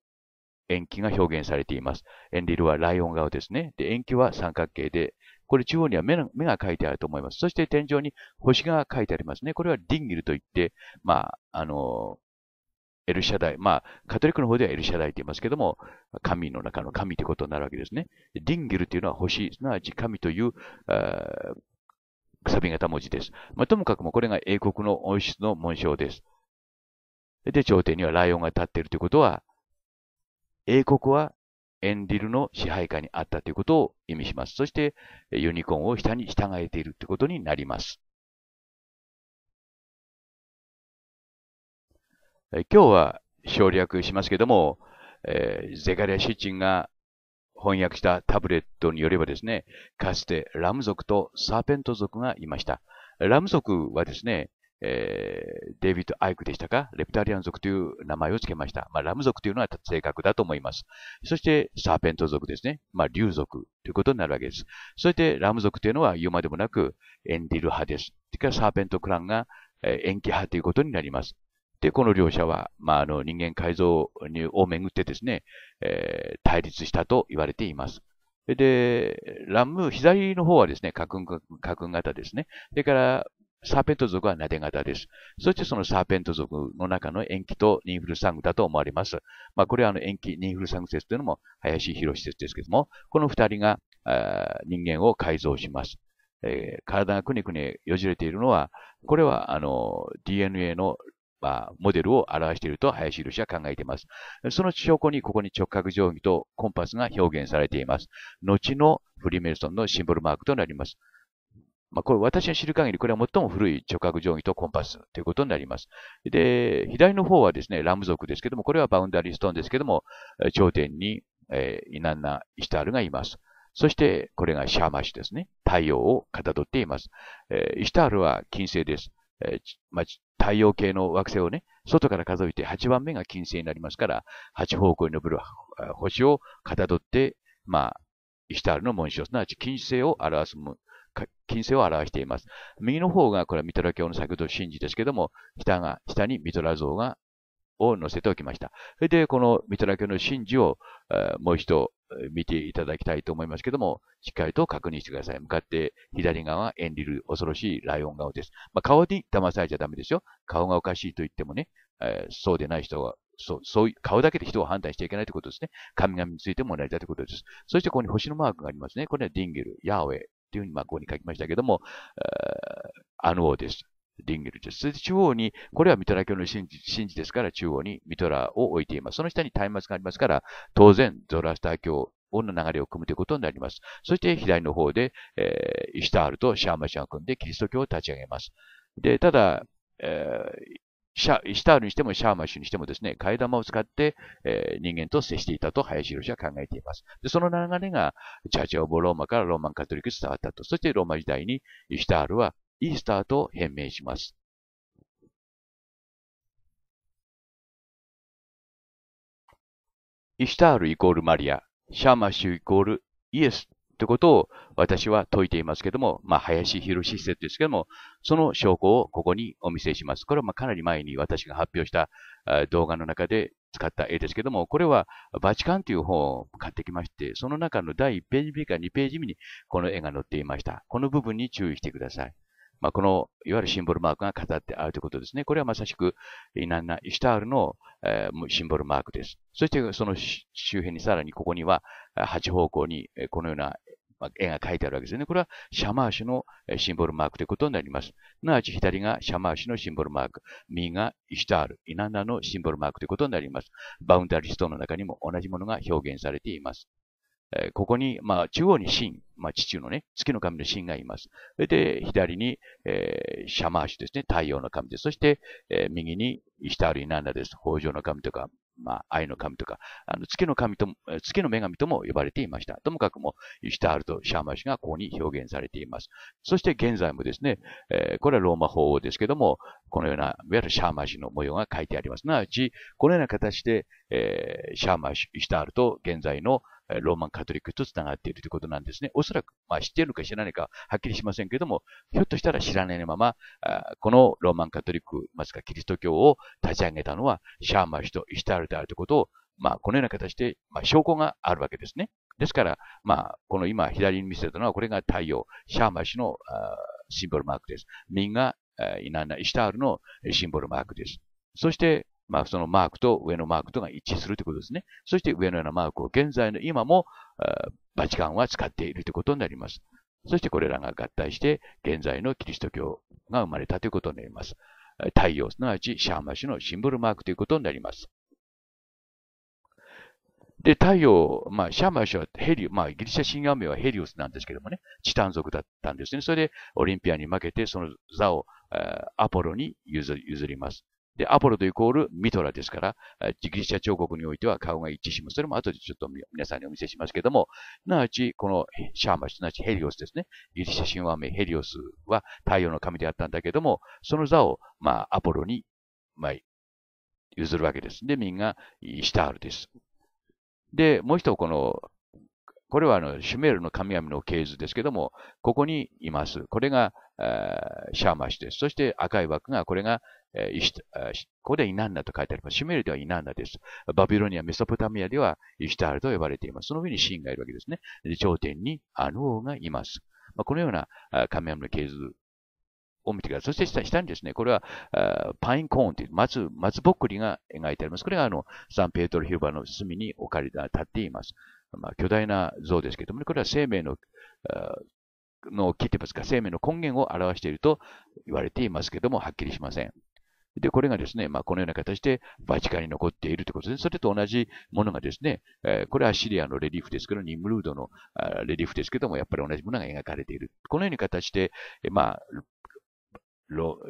延期が表現されています。エンリルはライオン顔ですね。で、延期は三角形で、これ中央には目の目が書いてあると思います。そして天井に星が書いてありますね。これはディンギルといって、まあ、あの、エルシャダイ。まあ、カトリックの方ではエルシャダイと言いますけども、神の中の神ということになるわけですね。ディンギルというのは星、すなわち神という、くさび型文字です。まあ、ともかくもこれが英国の王室の紋章です。で、頂点にはライオンが立っているということは、英国はエンリルの支配下にあったということを意味します。そして、ユニコーンを下に従えているということになります。今日は省略しますけども、えー、ゼカリア・シッチンが翻訳したタブレットによればですね、かつてラム族とサーペント族がいました。ラム族はですね、えー、デイビッド・アイクでしたか、レプタリアン族という名前を付けました。まあ、ラム族というのは正確だと思います。そして、サーペント族ですね。まあ、竜族ということになるわけです。そして、ラム族というのは言うまでもなく、エンディル派です。それかサーペントクランが、えー、延期派ということになります。で、この両者は、まあ、あの、人間改造をめぐってですね、えー、対立したと言われています。で、ラム、左の方はですね、カクン、型ですね。それから、サーペント族はナデ型です。そしてそのサーペント族の中の塩基とニンフルサングだと思われます。まあ、これはあの塩基、ニンフルサング説というのも林博説ですけども、この二人が人間を改造します。えー、体がくにくによじれているのは、これはあの DNA のまあ、モデルを表していると林印は考えています。その証拠にここに直角定規とコンパスが表現されています。後のフリーメルソンのシンボルマークとなります。まあ、これ私の知る限り、これは最も古い直角定規とコンパスということになります。で、左の方はですね、ラム族ですけども、これはバウンダリーストーンですけども、頂点に、えー、イナンナ・イシタールがいます。そして、これがシャーマシですね。太陽をかたどっています。えー、イシタールは金星です。えーまあ、太陽系の惑星をね、外から数えて8番目が金星になりますから、8方向に昇る星をかたどって、まあ、イシタールの紋章、すなわち金星を表す金星を表しています。右の方が、これはミトラ教の先ほど神事ですけども、下が、下にミトラ像が、を載せておきました。それで、このミトラ教の神事を、えー、もう一度見ていただきたいと思いますけども、しっかりと確認してください。向かって左側はエンリル、恐ろしいライオン顔です。まあ、顔に騙されちゃダメですよ。顔がおかしいと言ってもね、えー、そうでない人は、そう、そういう、顔だけで人を判断しちゃいけないということですね。神々についても同じだということです。そしてここに星のマークがありますね。これはディンゲル、ヤーウェイ、というふうに、まあ、ここに書きましたけども、アヌオです。リンゲルです。それで中央に、これはミトラ教の神事ですから、中央にミトラを置いています。その下に松明がありますから、当然、ゾラスター教の流れを組むということになります。そして左の方で、えー、イシュタールとシャーマシャンを組んでキリスト教を立ち上げます。で、ただ、えー、シャイシタールにしてもシャーマッシュにしてもですね、替え玉を使って、えー、人間と接していたと林博士は考えています。でその流れが、 Church of Rome から Roman Catholic に伝わったと。そしてローマ時代にイシタールはイースターと変名します。イシュタールイコールマリア、シャーマッシュイコールイエスということを私は説いていますけども、まあ、林博施設ですけども、その証拠をここにお見せします。これはまかなり前に私が発表した動画の中で使った絵ですけども、これはバチカンという本を買ってきまして、その中の第1ページ目か2ページ目にこの絵が載っていました。この部分に注意してください。まあ、この、いわゆるシンボルマークが飾ってあるということですね。これはまさしく、イナンナ・イシュタールの、えー、シンボルマークです。そして、その周辺にさらにここには、8方向にこのようなま絵が描いてあるわけですね。これはシャマーシュのシンボルマークということになります。すなわち左がシャマーシュのシンボルマーク、右がイシュタール、イナンナのシンボルマークということになります。バウンダリストの中にも同じものが表現されています。えここに、まあ、中央に神、まあ、地中のね、月の神の神がいます。それで、左に、えー、シャマーシュですね、太陽の神です。そして、えー、右にイシュタールイナンナです。北条の神とか、まあ、愛の神とか、あの月の神とも、月の女神とも呼ばれていました。ともかくも、イシュタールとシャーマシがここに表現されています。そして現在もですね、えー、これはローマ法王ですけども、このような、いわゆるシャーマシの模様が書いてあります。すなわち、このような形で、えー、シャーマシ、イシュタールと現在のローマンカトリックと繋がっているということなんですね。おそらく、まあ知っているか知らないかはっきりしませんけども、ひょっとしたら知らないまま、このローマンカトリック、まずかキリスト教を立ち上げたのはシャーマシとイシュタールであるということを、まあこのような形で、まあ、証拠があるわけですね。ですから、まあ、この今左に見せたのは、これが太陽、シャーマシのシンボルマークです。右がイナナ、イシュタールのシンボルマークです。そして、まあ、そのマークと上のマークとが一致するということですね。そして上のようなマークを現在の今も、バチカンは使っているということになります。そしてこれらが合体して、現在のキリスト教が生まれたということになります。太陽、すなわちシャーマシュのシンボルマークということになります。で、太陽、まあ、シャーマシュはヘリまあ、ギリシャ神話名はヘリオスなんですけどもね、チタン族だったんですね。それで、オリンピアに負けて、その座をアポロに譲ります。で、アポロとイコールミトラですから、ギリシャ彫刻においては顔が一致します。それも後でちょっと皆さんにお見せしますけども、すなわち、このシャーマシ、すなわちヘリオスですね。ギリシャ神話名ヘリオスは太陽の神であったんだけども、その座を、まあ、アポロに、まあ、譲るわけです。で、みんなイシタールです。で、もう一度このこれはあのシュメールの神々の系図ですけども、ここにいます。これがシャーマシです。そして赤い枠が、これがイここでイナンナと書いてあります。シュメールではイナンナです。バビロニア、メソポタミアではイシュタールと呼ばれています。その上にシーンがいるわけですね。で頂点にアヌ王がいます。まあ、このような神々の系図を見てください。そして下にですね、これはパインコーンという松、松ぼっくりが描いてあります。これがあのサンペートル広場の隅に置かれて立っています。まあ、巨大な像ですけども、これは生命の、の木といいますか、生命の根源を表していると言われていますけども、はっきりしません。で、これがですね、まあ、このような形でバチカンに残っているということで、それと同じものがですね、えー、これはシリアのレリーフですけど、ニムルードのレリーフですけども、やっぱり同じものが描かれている。このような形で、まあ、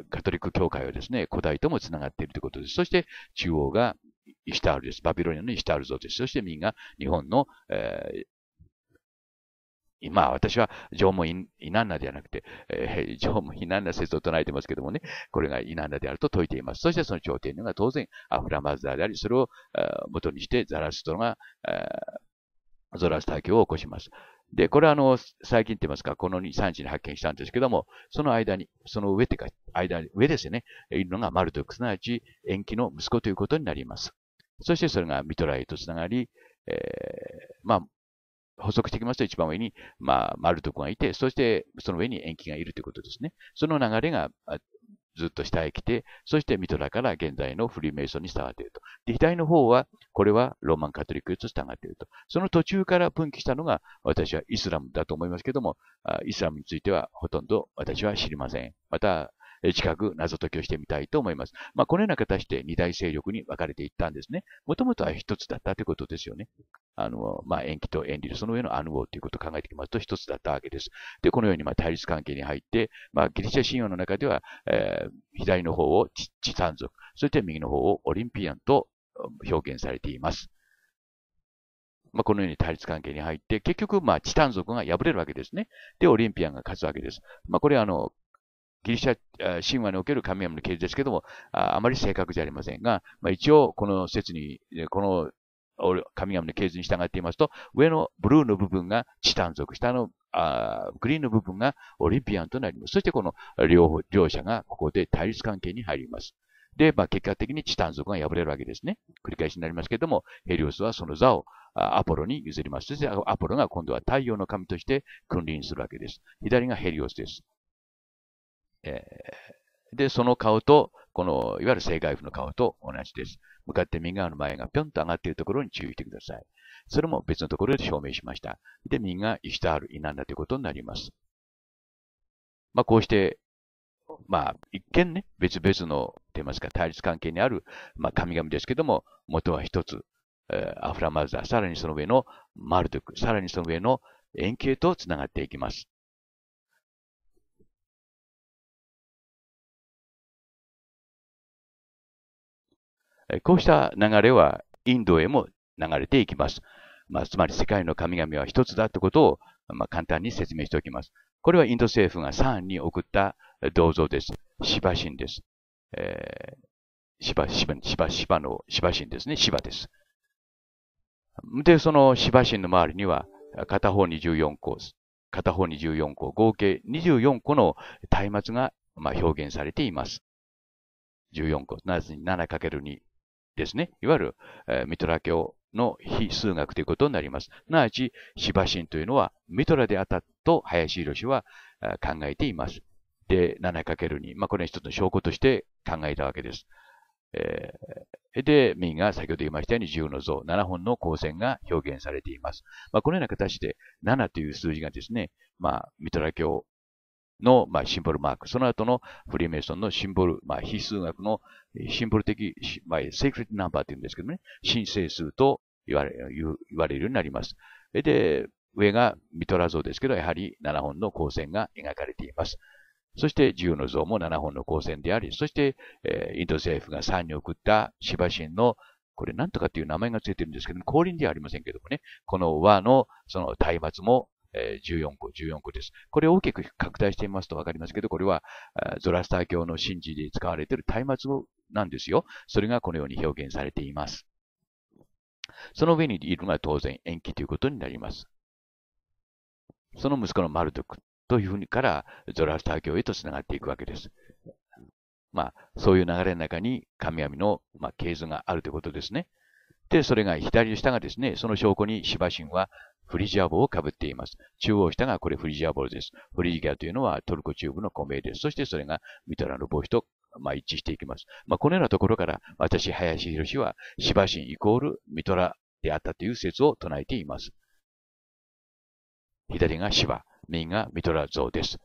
カトリック教会はですね、古代ともつながっているということです。そして、中央がイシタールです。バビロニアのイシタール像です。そしてみんな日本の、えー、今、私は、縄文イナンナではなくて、えー、縄文イナンナ説を唱えてますけどもね、これがイナンナであると説いています。そしてその頂点が当然アフラマズダーであり、それを元にしてザラストが、ゾラスタ教を起こします。で、これはあの、最近って言いますか、この2、3日に発見したんですけども、その間に、その上ってか、間に、上ですよね、いるのがマルトク、すなわち延期の息子ということになります。そしてそれがミトライとつながり、えー、まあ、補足してきますと一番上に、まあ、マルトクがいて、そしてその上に延期がいるということですね。その流れがずっと下へ来て、そしてミトラから現在のフリーメイソンに伝わっていると。で、左の方は、これはローマンカトリックへと伝わっていると。その途中から分岐したのが、私はイスラムだと思いますけども、イスラムについてはほとんど私は知りません。また、近く謎解きをしてみたいと思います。まあ、このような形で二大勢力に分かれていったんですね。もともとは一つだったということですよね。あの、まあ、延期とエンリル、その上のアヌ王ということを考えてきますと一つだったわけです。で、このようにま対立関係に入って、まあ、ギリシャ神話の中では、えー、左の方をチタン族、そして右の方をオリンピアンと表現されています。まあ、このように対立関係に入って、結局、ま、チタン族が敗れるわけですね。で、オリンピアンが勝つわけです。まあ、これは、あの、ギリシャ神話における神々の系図ですけども、あまり正確じゃありませんが、まあ、一応この説に、この神々の系図に従っていますと、上のブルーの部分がチタン族、下のあグリーンの部分がオリンピアンとなります。そしてこの両両者がここで対立関係に入ります。で、まあ、結果的にチタン族が敗れるわけですね。繰り返しになりますけども、ヘリオスはその座をアポロに譲ります。そしてアポロが今度は太陽の神として君臨するわけです。左がヘリオスです。えー、で、その顔と、この、いわゆる正外符の顔と同じです。向かって右側の前がぴょんと上がっているところに注意してください。それも別のところで証明しました。で、右がイシュタール、イナンダということになります。まあ、こうして、まあ、一見ね、別々の、と言いますか、対立関係にある、まあ、神々ですけども、元は一つ、アフラマザー、さらにその上のマルドク、さらにその上の円形とつながっていきます。こうした流れはインドへも流れていきます。まあ、つまり世界の神々は一つだということを、まあ、簡単に説明しておきます。これはインド政府がサーンに送った銅像です。シバ神です。えー、シバ、シバ、シバ、シバの、シバ神ですね。シバです。で、そのシバ神の周りには、片方に14個、片方に14個、合計24個の松明が、まあ、表現されています。14個、なぜに 7×2 ですね。いわゆる、えー、ミトラ教の非数学ということになります。すなわち、シバ神というのはミトラであったと林博士は考えています。で、7×2。まあ、これは一つの証拠として考えたわけです。えー、で、右が先ほど言いましたように10の像、7本の光線が表現されています。まあ、このような形で7という数字がですね、まあ、ミトラ教の、まあ、シンボルマーク、その後のフリーメイソンのシンボル、まあ、非数学のシンボル的、まあ、セークレットナンバーというんですけどね、神聖数と言われ言われるようになります。で、上がミトラ像ですけど、やはり7本の光線が描かれています。そして自由の像も7本の光線であり、そして、えー、インド政府が3に送ったシバ神の、これなんとかっていう名前がついてるんですけども、降臨ではありませんけどもね、この和のその松明も、え、14個、14個です。これを大きく拡大してみますとわかりますけど、これはゾラスター教の神事で使われている松明なんですよ。それがこのように表現されています。その上にいるのが当然延期ということになります。その息子のマルドクというふうにからゾラスター教へと繋がっていくわけです。まあ、そういう流れの中に神々の、まあ、系図があるということですね。で、それが左下がですね、その証拠にシバ神はフリジア帽をかぶっています。中央下がこれフリジア帽です。フリジアというのはトルコ中部の古名です。そしてそれがミトラの帽子と、まあ、一致していきます。まあ、このようなところから私、林博はシバ神イコールミトラであったという説を唱えています。左が芝、右がミトラ像です。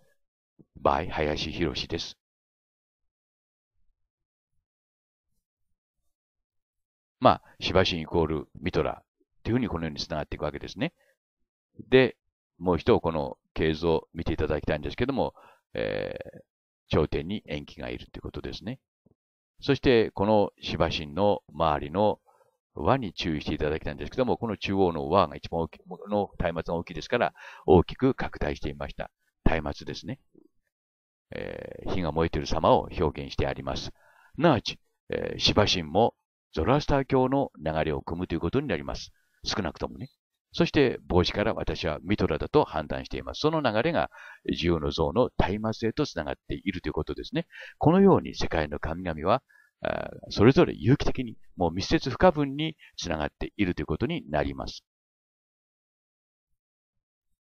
by 林博です。まあ、芝神イコールミトラというふうにこのように繋がっていくわけですね。で、もう一度この形像を見ていただきたいんですけども、えー、頂点に塩基がいるということですね。そして、この芝神の周りの輪に注意していただきたいんですけども、この中央の輪が一番大きい、の松明が大きいですから、大きく拡大していました。松明ですね。えー、火が燃えている様を表現してあります。すなわち、えー、芝神もゾラスター教の流れを組むということになります。少なくともね。そして帽子から私はミトラだと判断しています。その流れが自由の像の松明へとつながっているということですね。このように世界の神々はそれぞれ有機的に、もう密接不可分につながっているということになります。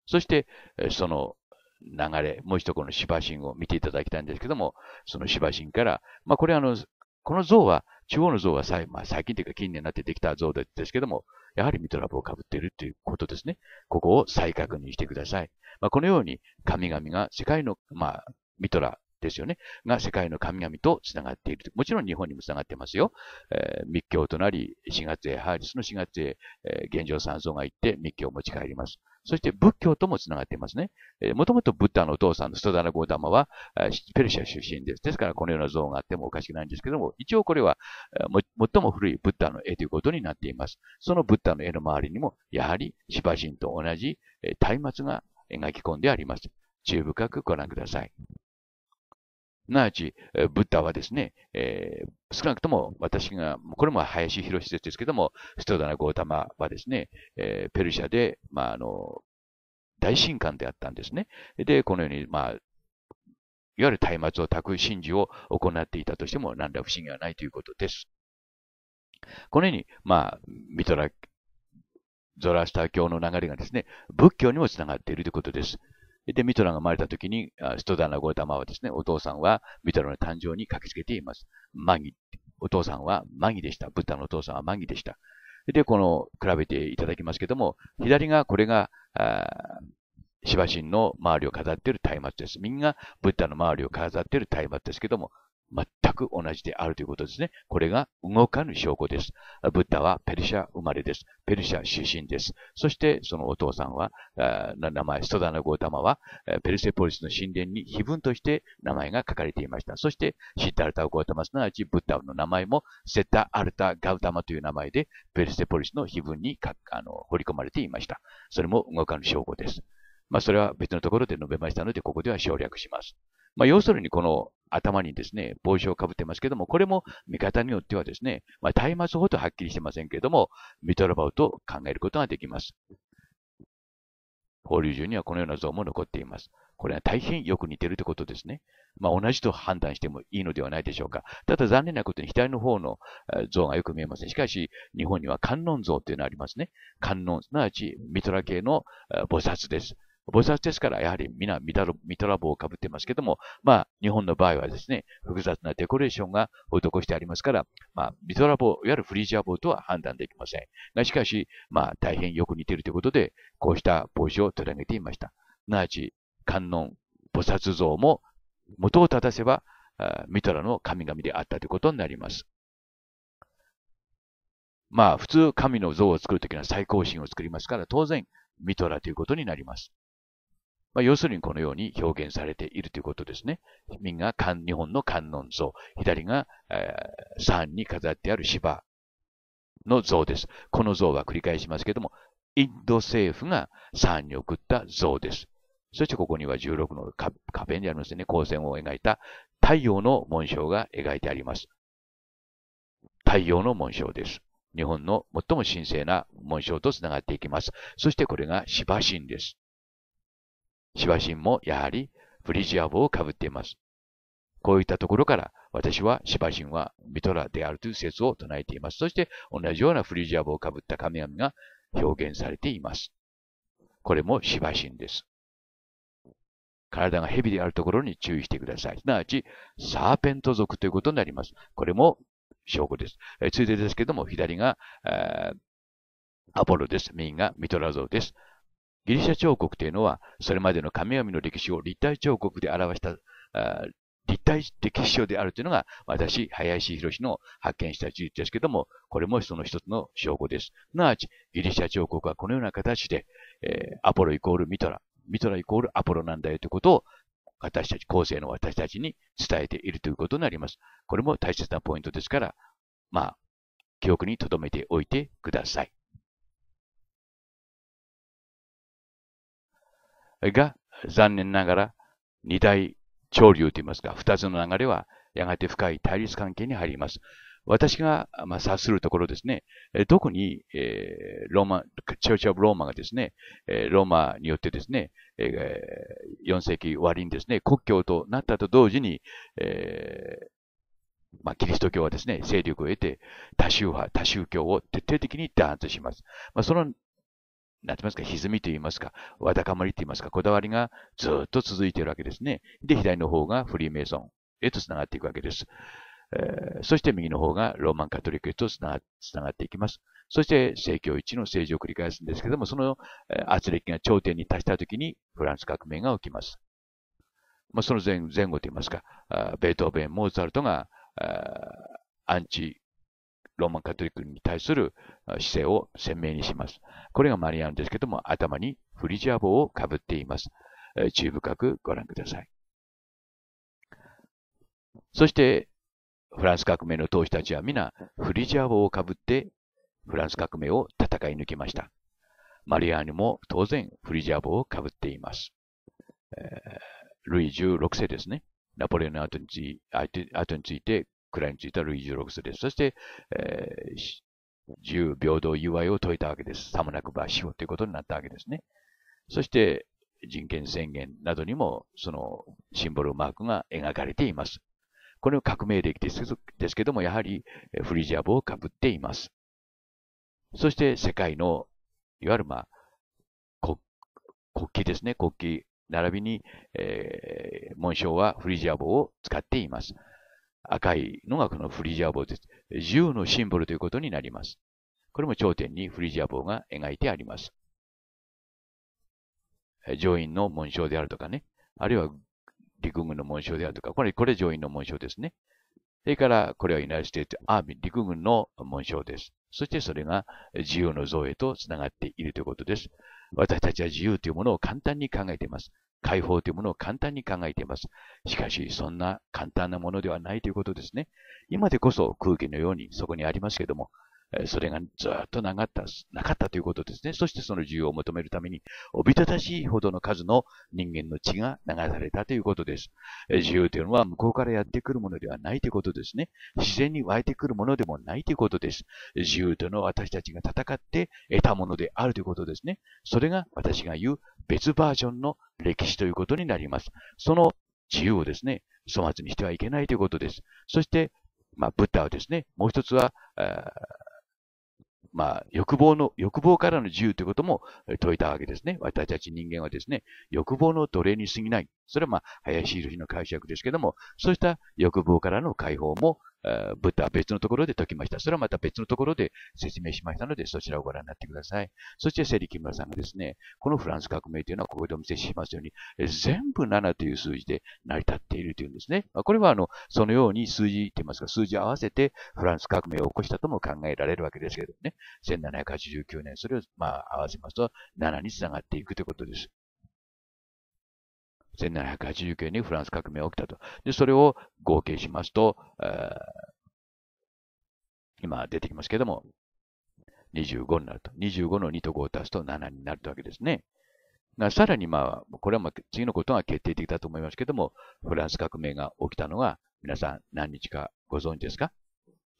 そして、その流れ、もう一度この芝神を見ていただきたいんですけども、その芝神から、まあこれあの、この像は、中央の像は,、まあ、最近というか近年になってできた像ですけども、やはりミトラブをかぶっているということですね。ここを再確認してください。まあ、このように神々が世界の、まあ、ミトラですよね。が世界の神々と繋がっている。もちろん日本にも繋がってますよ。えー、密教となり、4月へハーリスの4月へ、えー、現状三層が行って密教を持ち帰ります。そして仏教ともつながっていますね。もともとブッダのお父さんのストダナゴーダマは、ペルシャ出身です。ですからこのような像があってもおかしくないんですけども、一応これは、最も古いブッダの絵ということになっています。そのブッダの絵の周りにも、やはりシバ人と同じ松明が描き込んであります。注意深くご覧ください。すなわち、ブッダはですね、えー、少なくとも私が、これも林博施設ですけども、ストダナ・ゴータマはですね、えー、ペルシャで、まあ、あの、大神官であったんですね。で、このように、まあ、いわゆる松明を炊く神事を行っていたとしても何ら不思議はないということです。このように、まあ、ミトラ、ゾラスター教の流れがですね、仏教にもつながっているということです。で、ミトラが生まれた時に、ストダナ・ゴータマはですね、お父さんはミトラの誕生に駆けつけています。マギ。お父さんはマギでした。ブッダのお父さんはマギでした。で、この、比べていただきますけども、左が、これが、シバシンの周りを飾っている松明です。右がブッダの周りを飾っている松明ですけども、全く同じであるということですね。これが動かぬ証拠です。ブッダはペルシャ生まれです。ペルシャ出身です。そしてそのお父さんは、名前、ストダナゴータマは、ペルセポリスの神殿に碑文として名前が書かれていました。そしてシッタルタゴータマ、すなわちブッダの名前もセッタ・アルタ・ガウタマという名前でペルセポリスの碑文にあの彫り込まれていました。それも動かぬ証拠です。まあ、それは別のところで述べましたので、ここでは省略します。まあ、要するにこの頭にですね、帽子をかぶってますけども、これも見方によってはですね、まあ、松明ほどはっきりしてませんけれども、ミトラバウと考えることができます。法隆寺にはこのような像も残っています。これは大変よく似てるということですね。まあ、同じと判断してもいいのではないでしょうか。ただ残念なことに左の方の像がよく見えません。しかし、日本には観音像というのがありますね。観音、すなわち、ミトラ系の菩薩です。菩薩ですから、やはり皆ミトラミトラ帽をかぶってますけども、まあ、日本の場合はですね、複雑なデコレーションが施してありますから、まあ、ミトラ帽、いわゆるフリージア帽とは判断できません。が、しかし、まあ、大変よく似ているということで、こうした帽子を取り上げていました。なわち、観音、菩薩像も元を正せば、ミトラの神々であったということになります。まあ、普通、神の像を作るときには最高神を作りますから、当然、ミトラということになります。まあ、要するにこのように表現されているということですね。右が日本の観音像、左が、えー、山に飾ってある芝の像です。この像は繰り返しますけども、インド政府が山に送った像です。そしてここには16の壁にありますね、光線を描いた太陽の紋章が描いてあります。太陽の紋章です。日本の最も神聖な紋章とつながっていきます。そしてこれが芝神です。芝神もやはりフリジア帽をかぶっています。こういったところから私は芝神はミトラであるという説を唱えています。そして同じようなフリジア帽をかぶった神々が表現されています。これも芝神です。体が蛇であるところに注意してください。すなわち、サーペント族ということになります。これも証拠です。ついでですけども、左が、アポロです。右がミトラ像です。ギリシャ彫刻というのは、それまでの神々の歴史を立体彫刻で表した立体歴史書であるというのが、私、林博の発見した事実ですけども、これもその一つの証拠です。すなわち、ギリシャ彫刻はこのような形で、えー、アポロイコールミトラ、ミトライコールアポロなんだよということを、私たち、後世の私たちに伝えているということになります。これも大切なポイントですから、まあ、記憶に留めておいてください。が、残念ながら、二大潮流といいますか、二つの流れは、やがて深い対立関係に入ります。私が、まあ、察するところですね、特に、えー、ローマ、チョーチオブローマがですね、えー、ローマによってですね、えー、4世紀終わりにですね、国教となったと同時に、えー、まあ、キリスト教はですね、勢力を得て、多宗派、多宗教を徹底的に弾圧します。まあ、その、なんて言いますか、歪みと言いますか、わだかまりと言いますか、こだわりがずっと続いているわけですね。で、左の方がフリーメイソンへと繋がっていくわけです。えー、そして右の方がローマンカトリックへとつながっていきます。そして政教一の政治を繰り返すんですけども、その圧力が頂点に達したときにフランス革命が起きます。まあ、その前前後といいますか、ベートーベン、モーツァルトがアンチローマンカトリックに対する姿勢を鮮明にします。これがマリアンですけども、頭にフリジア帽をかぶっています。注意深くご覧ください。そして、フランス革命の当時たちは皆、フリジア帽をかぶって、フランス革命を戦い抜きました。マリアーニも当然、フリジア帽をかぶっています。えー、ルイ16世ですね。ナポレオンの後につい後について、位についたルイ16世です。そして、えー、自由、平等、友愛を説いたわけです。さもなくば死をということになったわけですね。そして、人権宣言などにも、そのシンボルマークが描かれています。これは革命歴ですですけども、やはりフリジア帽をかぶっています。そして世界の、いわゆるまあ、国国旗ですね、国旗、並びに、えー、紋章はフリジア帽を使っています。赤いのがこのフリジア帽です。自由のシンボルということになります。これも頂点にフリジア帽が描いてあります。上院の紋章であるとかね、あるいは陸軍の紋章であるとか、これ、これ上院の紋章ですね。それから、これはユナイテ・ステーツ・アーミー、陸軍の紋章です。そしてそれが自由の像へとつながっているということです。私たちは自由というものを簡単に考えています。解放というものを簡単に考えています。しかし、そんな簡単なものではないということですね。今でこそ空気のようにそこにありますけども、それがずっとなかった、なかったということですね。そしてその自由を求めるために、おびただしいほどの数の人間の血が流されたということです。自由というのは向こうからやってくるものではないということですね。自然に湧いてくるものでもないということです。自由というのは私たちが戦って得たものであるということですね。それが私が言う別バージョンの歴史ということになります。その自由をですね、粗末にしてはいけないということです。そして、まあ、ブッダはですね、もう一つは、まあ、欲望の、欲望からの自由ということも説いたわけですね。私たち人間はですね、欲望の奴隷に過ぎない。それはまあ、林博の解釈ですけども、そうした欲望からの解放もブッダは別のところで解きました。それはまた別のところで説明しましたので、そちらをご覧になってください。そして、セリキムラさんがですね、このフランス革命というのはここでお見せしますように、全部7という数字で成り立っているというんですね。これは、あの、そのように数字といいますか、数字を合わせてフランス革命を起こしたとも考えられるわけですけどね。1789年、それを、まあ、合わせますと7につながっていくということです。1789年にフランス革命が起きたと。で、それを合計しますと、今出てきますけども、25になると。25の2と5を足すと7になるわけですね。さらにまあ、これは次のことが決定的だと思いますけども、フランス革命が起きたのが、皆さん何日かご存知ですか？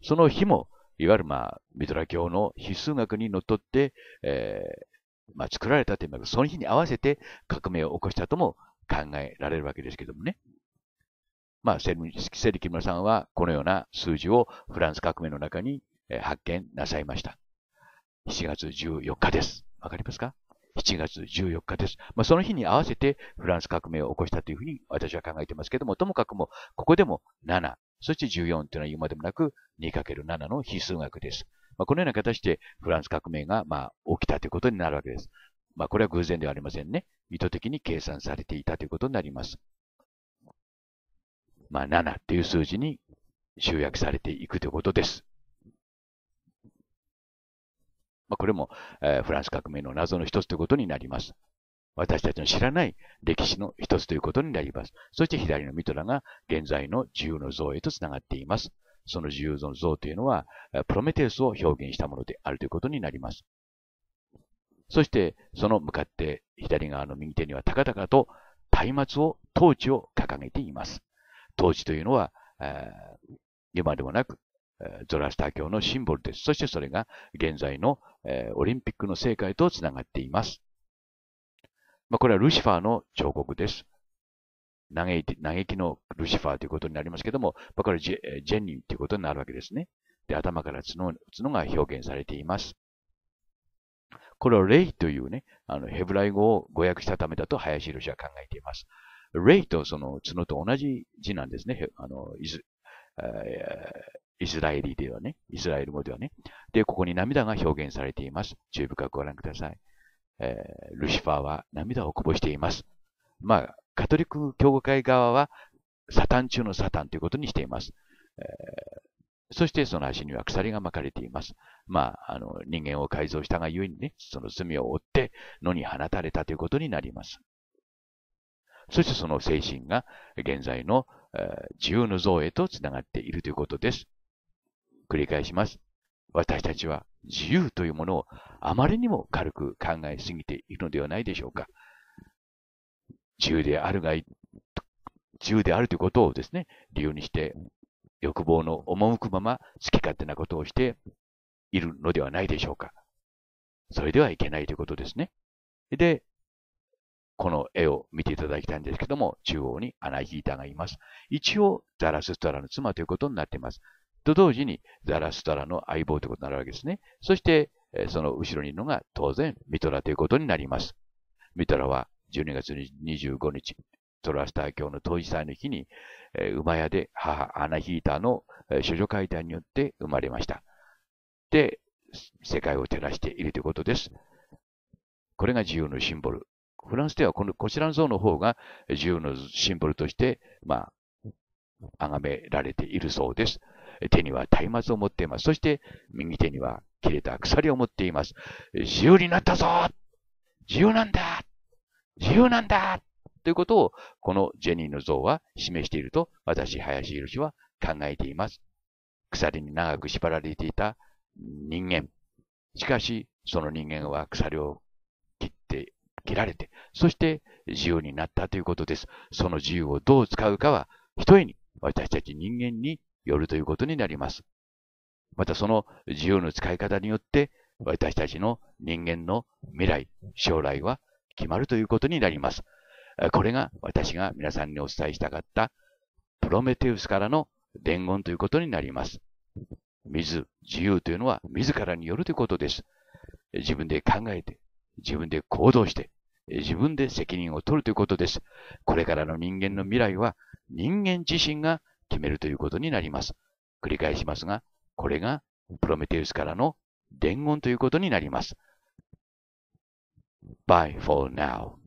その日も、いわゆるまあ、ミトラ教の必数学にのっとって、えー、まあ、作られたというか、その日に合わせて革命を起こしたとも考えられるわけですけどもね。まあ、セリキムラさんはこのような数字をフランス革命の中に発見なさいました。7月14日です。わかりますか ?7 月14日です。まあ、その日に合わせてフランス革命を起こしたというふうに私は考えてますけども、ともかくも、ここでも7、そして14というのは言うまでもなく 2×7 の比数学です。まあ、このような形でフランス革命がまあ起きたということになるわけです。まあ、これは偶然ではありませんね。意図的に計算されていたということになります。まあ、7という数字に集約されていくということです。まあ、これも、えー、フランス革命の謎の一つということになります。私たちの知らない歴史の一つということになります。そして左のミトラが現在の自由の像へとつながっています。その自由の像というのは、プロメテウスを表現したものであるということになります。そして、その向かって左側の右手には高々と松明を、統治を掲げています。統治というのは、えー、今でもなく、ゾラスター教のシンボルです。そしてそれが現在の、えー、オリンピックの聖会とつながっています。まあ、これはルシファーの彫刻です。嘆き嘆きのルシファーということになりますけども、まあ、これジェジェニーということになるわけですね。で、頭から角角が表現されています。これをレイというね、あのヘブライ語を語訳したためだと林博士は考えています。レイとその角と同じ字なんですね。あのイスイスラエリではね、イスラエル語ではね。で、ここに涙が表現されています。注意深くご覧ください。えー、ルシファーは涙をこぼしています。まあ、カトリック教会側は、サタン中のサタンということにしています。え、そしてその足には鎖が巻かれています。まあ、あの、人間を改造したがゆえにね、その罪を負って野に放たれたということになります。そしてその精神が現在の、えー、自由の像へとつながっているということです。繰り返します。私たちは自由というものをあまりにも軽く考えすぎているのではないでしょうか。自由であるが、自由であるということをですね、理由にして、欲望の赴くまま好き勝手なことをしているのではないでしょうか。それではいけないということですね。で、この絵を見ていただきたいんですけども、中央にアナヒータがいます。一応、ザラスストラの妻ということになっています。と同時に、ザラストラの相棒ということになるわけですね。そして、その後ろにいるのが当然、ミトラということになります。ミトラは12月25日、トラスター教の当時祭の日に、馬屋で母アナヒーターの処女会談によって生まれました。で、世界を照らしているということです。これが自由のシンボル。フランスではこのこちらの像の方が自由のシンボルとして、まあ、崇められているそうです。手には松明を持っています。そして、右手には切れた鎖を持っています。自由になったぞ自由なんだ自由なんだということを、このジェニーの像は示していると、私、林博士は考えています。鎖に長く縛られていた人間。しかし、その人間は鎖を切って、切られて、そして自由になったということです。その自由をどう使うかは、ひとえに私たち人間によるということになります。またその自由の使い方によって、私たちの人間の未来、将来は決まるということになります。これが私が皆さんにお伝えしたかったプロメテウスからの伝言ということになります。水、自由というのは自らによるということです。自分で考えて、自分で行動して、自分で責任を取るということです。これからの人間の未来は人間自身が決めるということになります。繰り返しますが、これがプロメテウスからの伝言ということになります。Bye for now.